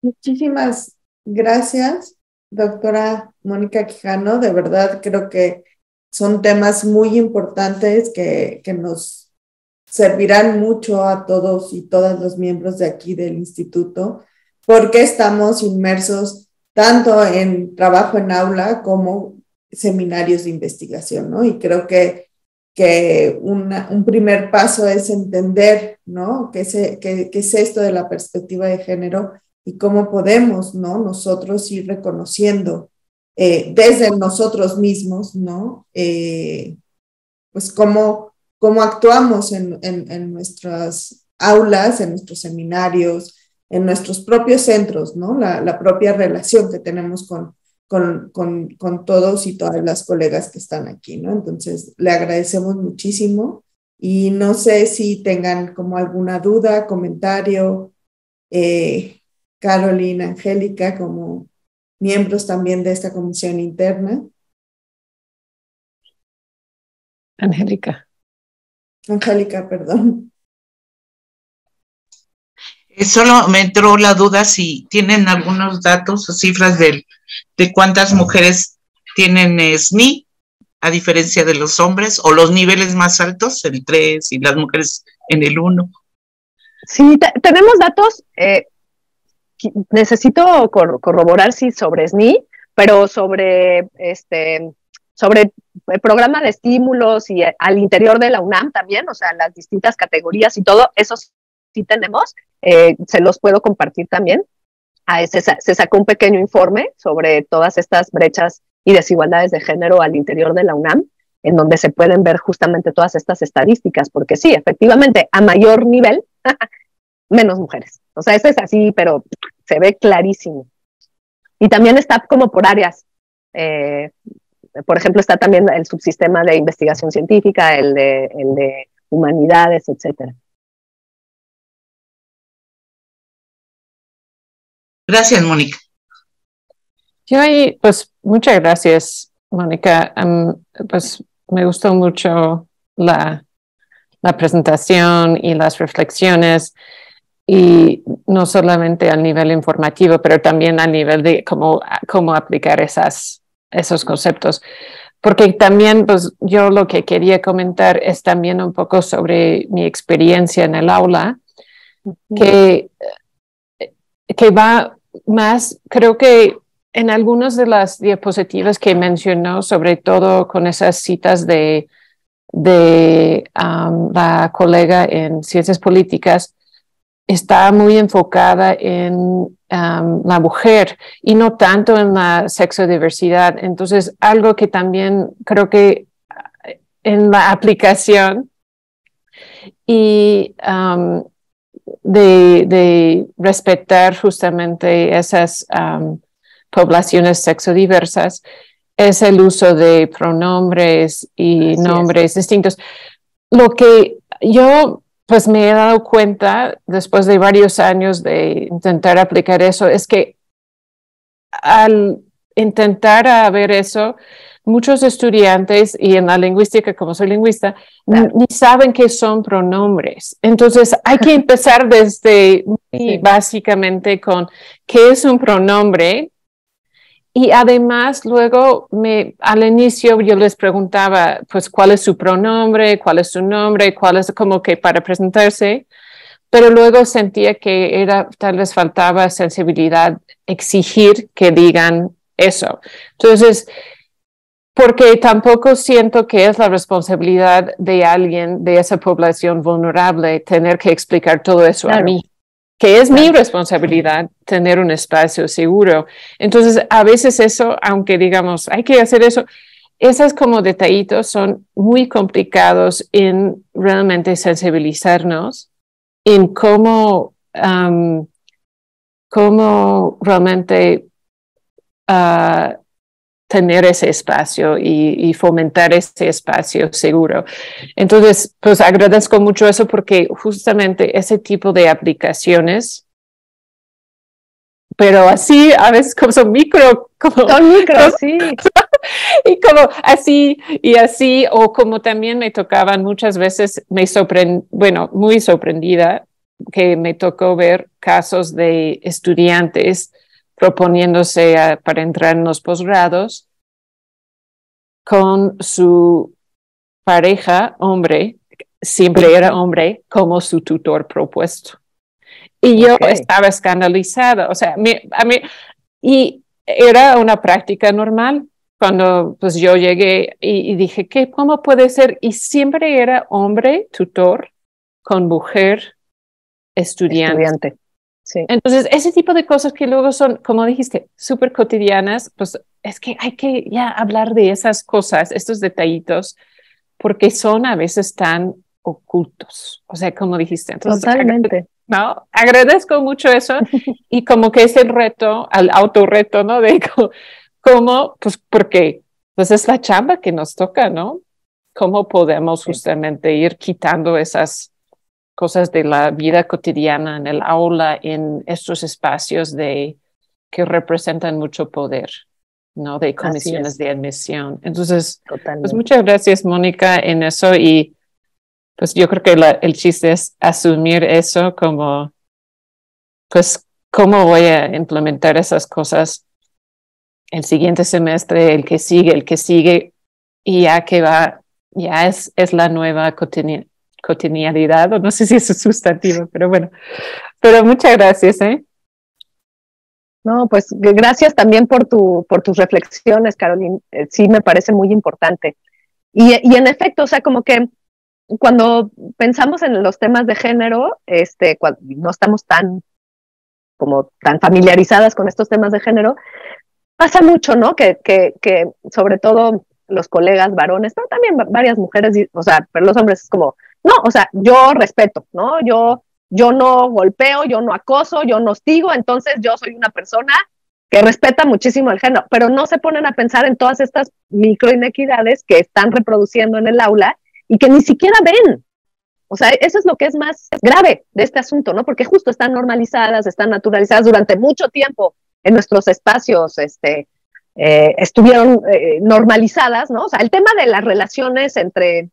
Muchísimas gracias, doctora Mónica Quijano. De verdad creo que son temas muy importantes que, que nos servirán mucho a todos y todas los miembros de aquí del instituto porque estamos inmersos tanto en trabajo en aula como seminarios de investigación, ¿no? Y creo que, que un primer paso es entender, ¿no? ¿Qué es, qué, es esto de la perspectiva de género y cómo podemos, ¿no? Nosotros ir reconociendo eh, desde nosotros mismos, ¿no? Eh, pues cómo, cómo actuamos en, en, en nuestras aulas, en nuestros seminarios, en nuestros propios centros, ¿no? La, propia relación que tenemos con, con, con, con, todos y todas las colegas que están aquí, ¿no? Entonces, le agradecemos muchísimo y no sé si tengan como alguna duda, comentario, eh, Carolina, Angélica, como miembros también de esta comisión interna. Angélica. Angélica, perdón. Eh, solo me entró la duda si tienen algunos datos o cifras de, de cuántas mujeres tienen SNI, a diferencia de los hombres, o los niveles más altos, el 3 y las mujeres en el 1. Sí, tenemos datos. Eh, necesito corroborar si sobre SNI, pero sobre este sobre el programa de estímulos y al interior de la UNAM también, o sea, las distintas categorías y todo, eso sí tenemos. Eh, se los puedo compartir también. Ah, se, se sacó un pequeño informe sobre todas estas brechas y desigualdades de género al interior de la UNAM, en donde se pueden ver justamente todas estas estadísticas, porque sí, efectivamente, a mayor nivel, menos mujeres. O sea, eso es así, pero se ve clarísimo. Y también está como por áreas. Eh, por ejemplo, está también el subsistema de investigación científica, el de, el de humanidades, etcétera. Gracias, Mónica. Yo ahí, pues, muchas gracias, Mónica. pues me gustó mucho la, la presentación y las reflexiones y no solamente a nivel informativo, pero también a nivel de cómo, cómo aplicar esas, esos conceptos. Porque también, pues yo lo que quería comentar es también un poco sobre mi experiencia en el aula, que, que va más, creo que en algunas de las diapositivas que mencionó, sobre todo con esas citas de, de la colega en ciencias políticas, está muy enfocada en la mujer y no tanto en la sexodiversidad. Entonces, algo que también creo que en la aplicación y de, respetar justamente esas poblaciones sexodiversas es el uso de pronombres y nombres distintos. Lo que yo pues me he dado cuenta después de varios años de intentar aplicar eso, es que al intentar ver eso, muchos estudiantes y en la lingüística, como soy lingüista, ni saben qué son pronombres. Entonces hay que empezar desde básicamente con qué es un pronombre y además, luego, me, al inicio yo les preguntaba, pues, cuál es su pronombre, cuál es su nombre, cuál es como que para presentarse, pero luego sentía que era, tal vez faltaba sensibilidad, exigir que digan eso. Entonces, porque tampoco siento que es la responsabilidad de alguien de esa población vulnerable tener que explicar todo eso a mí que es mi responsabilidad tener un espacio seguro. Entonces, a veces eso, aunque digamos, hay que hacer eso, esos como detallitos son muy complicados en realmente sensibilizarnos en cómo, cómo realmente uh, tener ese espacio y, fomentar ese espacio seguro. Entonces, pues agradezco mucho eso porque justamente ese tipo de aplicaciones, pero así a veces como son micro, como son micro, sí. y como así y así, o como también me tocaban muchas veces, me sorprend, bueno, muy sorprendida que me tocó ver casos de estudiantes proponiéndose para entrar en los posgrados con su pareja, hombre, siempre era hombre, como su tutor propuesto. Y yo estaba escandalizada, o sea, a mí, y era una práctica normal. Cuando pues yo llegué y, dije, ¿qué, ¿cómo puede ser? Y siempre era hombre, tutor, con mujer, estudiante. estudiante. Entonces, ese tipo de cosas que luego son, como dijiste, súper cotidianas, pues es que hay que ya hablar de esas cosas, estos detallitos, porque son a veces tan ocultos. O sea, como dijiste. Entonces, Totalmente. ¿no? Agradezco mucho eso y como que es el reto, al autorreto, ¿no? De cómo, pues porque pues es la chamba que nos toca, ¿no? ¿Cómo podemos justamente ir quitando esas cosas de la vida cotidiana en el aula, en estos espacios de, que representan mucho poder, ¿no? De comisiones de admisión. Entonces, pues muchas gracias, Mónica, en eso y pues yo creo que el chiste es asumir eso como, pues, cómo voy a implementar esas cosas el siguiente semestre, el que sigue, el que sigue, y ya que va, ya es, es la nueva cotidiana cotidianidad, o no sé si es sustantivo, pero bueno. Pero muchas gracias, ¿eh? No, pues gracias también por, tu, por tus reflexiones, Caroline. Eh, sí, me parece muy importante. Y, y, en efecto, o sea, como que cuando pensamos en los temas de género, este, cuando no estamos tan como tan familiarizadas con estos temas de género, pasa mucho, ¿no? Que, que, que sobre todo los colegas varones, pero también varias mujeres, o sea, pero los hombres es como, no, o sea, yo respeto, ¿no? Yo, yo no golpeo, yo no acoso, yo no hostigo, entonces yo soy una persona que respeta muchísimo el género, pero no se ponen a pensar en todas estas micro inequidades que están reproduciendo en el aula y que ni siquiera ven. O sea, eso es lo que es más grave de este asunto, ¿no? Porque justo están normalizadas, están naturalizadas durante mucho tiempo en nuestros espacios, este, eh, estuvieron eh, normalizadas, ¿no? O sea, el tema de las relaciones entre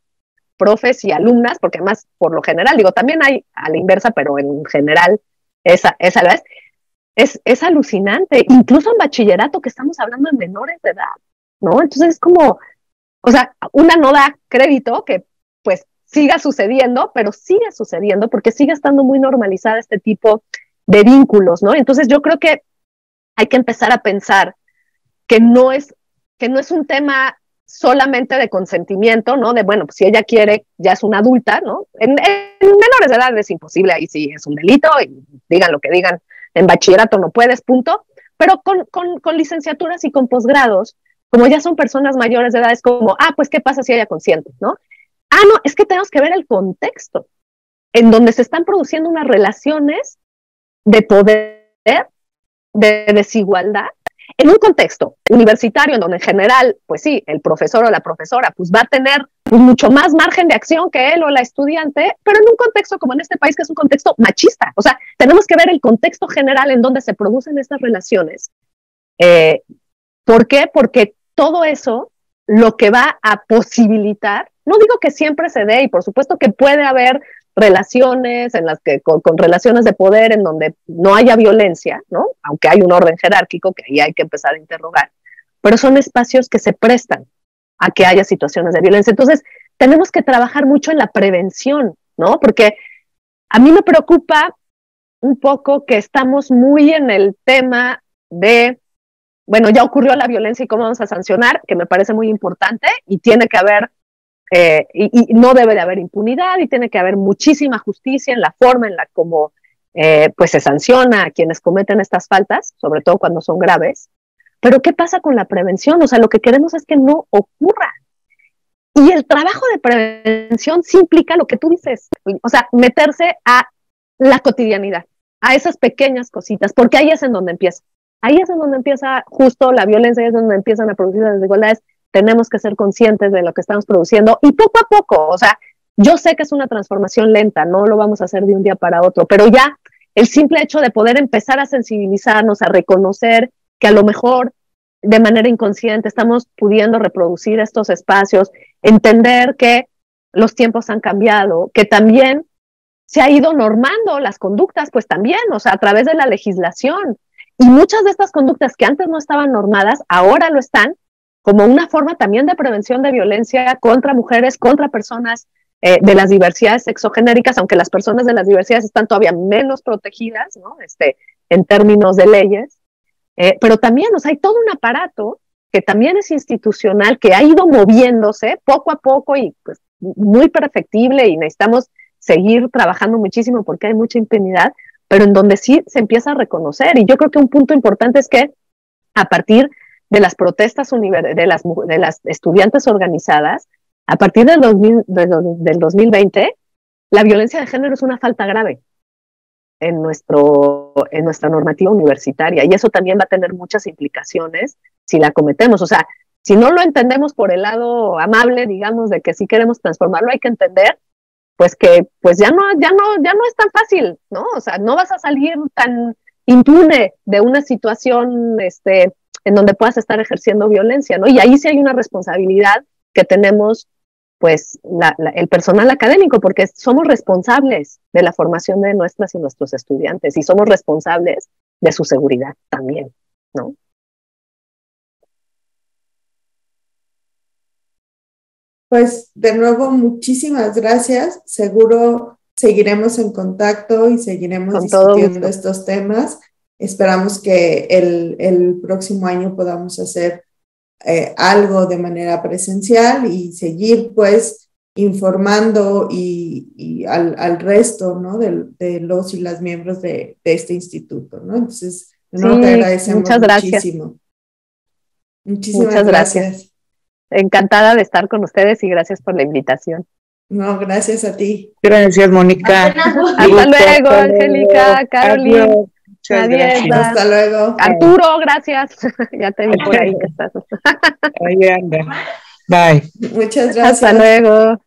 profes y alumnas, porque además, por lo general, digo, también hay a la inversa, pero en general, esa, esa vez, es, es alucinante, incluso en bachillerato que estamos hablando de menores de edad, ¿no? Entonces es como, o sea, una no da crédito que pues siga sucediendo, pero sigue sucediendo porque sigue estando muy normalizada este tipo de vínculos, ¿no? Entonces yo creo que hay que empezar a pensar que no es, que no es un tema solamente de consentimiento, ¿no? De, bueno, pues si ella quiere, ya es una adulta, ¿no? En, menores de edad es imposible, ahí sí es un delito, y digan lo que digan, en bachillerato no puedes, punto. Pero con, con, con licenciaturas y con posgrados, como ya son personas mayores de edad, es como, ah, pues, ¿qué pasa si ella consciente, no? Ah, no, es que tenemos que ver el contexto en donde se están produciendo unas relaciones de poder, de desigualdad, en un contexto universitario en donde en general, pues sí, el profesor o la profesora pues va a tener pues, mucho más margen de acción que él o la estudiante, pero en un contexto como en este país que es un contexto machista. O sea, tenemos que ver el contexto general en donde se producen estas relaciones. Eh, ¿Por qué? Porque todo eso lo que va a posibilitar, no digo que siempre se dé, y por supuesto que puede haber relaciones en las que con, relaciones de poder en donde no haya violencia, ¿no? Aunque hay un orden jerárquico que ahí hay que empezar a interrogar, pero son espacios que se prestan a que haya situaciones de violencia. Entonces, tenemos que trabajar mucho en la prevención, ¿no? Porque a mí me preocupa un poco que estamos muy en el tema de, bueno, ya ocurrió la violencia y cómo vamos a sancionar, que me parece muy importante y tiene que haber eh, y, no debe de haber impunidad y tiene que haber muchísima justicia en la forma en la como eh, pues se sanciona a quienes cometen estas faltas, sobre todo cuando son graves. Pero ¿qué pasa con la prevención? O sea, lo que queremos es que no ocurra. Y el trabajo de prevención sí implica lo que tú dices, o sea, meterse a la cotidianidad, a esas pequeñas cositas, porque ahí es en donde empieza. Ahí es en donde empieza justo la violencia, ahí es donde empiezan a producir las desigualdades tenemos que ser conscientes de lo que estamos produciendo y poco a poco, o sea, yo sé que es una transformación lenta, no lo vamos a hacer de un día para otro, pero ya el simple hecho de poder empezar a sensibilizarnos, a reconocer que a lo mejor de manera inconsciente estamos pudiendo reproducir estos espacios, entender que los tiempos han cambiado, que también se ha ido normando las conductas, pues también, o sea, a través de la legislación. Y muchas de estas conductas que antes no estaban normadas, ahora lo están, como una forma también de prevención de violencia contra mujeres, contra personas eh, de las diversidades sexogenéricas, aunque las personas de las diversidades están todavía menos protegidas, ¿no? Este, en términos de leyes. Eh, pero también, o sea, hay todo un aparato que también es institucional, que ha ido moviéndose poco a poco y pues muy perfectible y necesitamos seguir trabajando muchísimo porque hay mucha impunidad, pero en donde sí se empieza a reconocer. Y yo creo que un punto importante es que a partir de las protestas de las, de las estudiantes organizadas, a partir del, del 2020, la violencia de género es una falta grave en, nuestro, en nuestra normativa universitaria y eso también va a tener muchas implicaciones si la cometemos. O sea, si no lo entendemos por el lado amable, digamos, de que si queremos transformarlo, hay que entender pues que pues ya no, ya no, ya no es tan fácil, ¿no? O sea, no vas a salir tan impune de una situación este, en donde puedas estar ejerciendo violencia, ¿no? Y ahí sí hay una responsabilidad que tenemos, pues, el personal académico, porque somos responsables de la formación de nuestras y nuestros estudiantes y somos responsables de su seguridad también, ¿no? Pues de nuevo, muchísimas gracias. Seguro seguiremos en contacto y seguiremos discutiendo estos temas. Esperamos que el, próximo año podamos hacer eh, algo de manera presencial y seguir pues informando y, al, resto ¿no? de, los y las miembros de, este instituto. ¿no? Entonces, no te agradecemos muchas gracias. muchísimo. Muchísimas muchas gracias. Encantada de estar con ustedes y gracias por la invitación. No, gracias a ti. Gracias, Mónica. Hasta luego, Angélica, Carolina. Nadie Hasta luego. Arturo, gracias. ya te vi por ahí que estás. ahí anda. Bye. Muchas gracias. Hasta luego.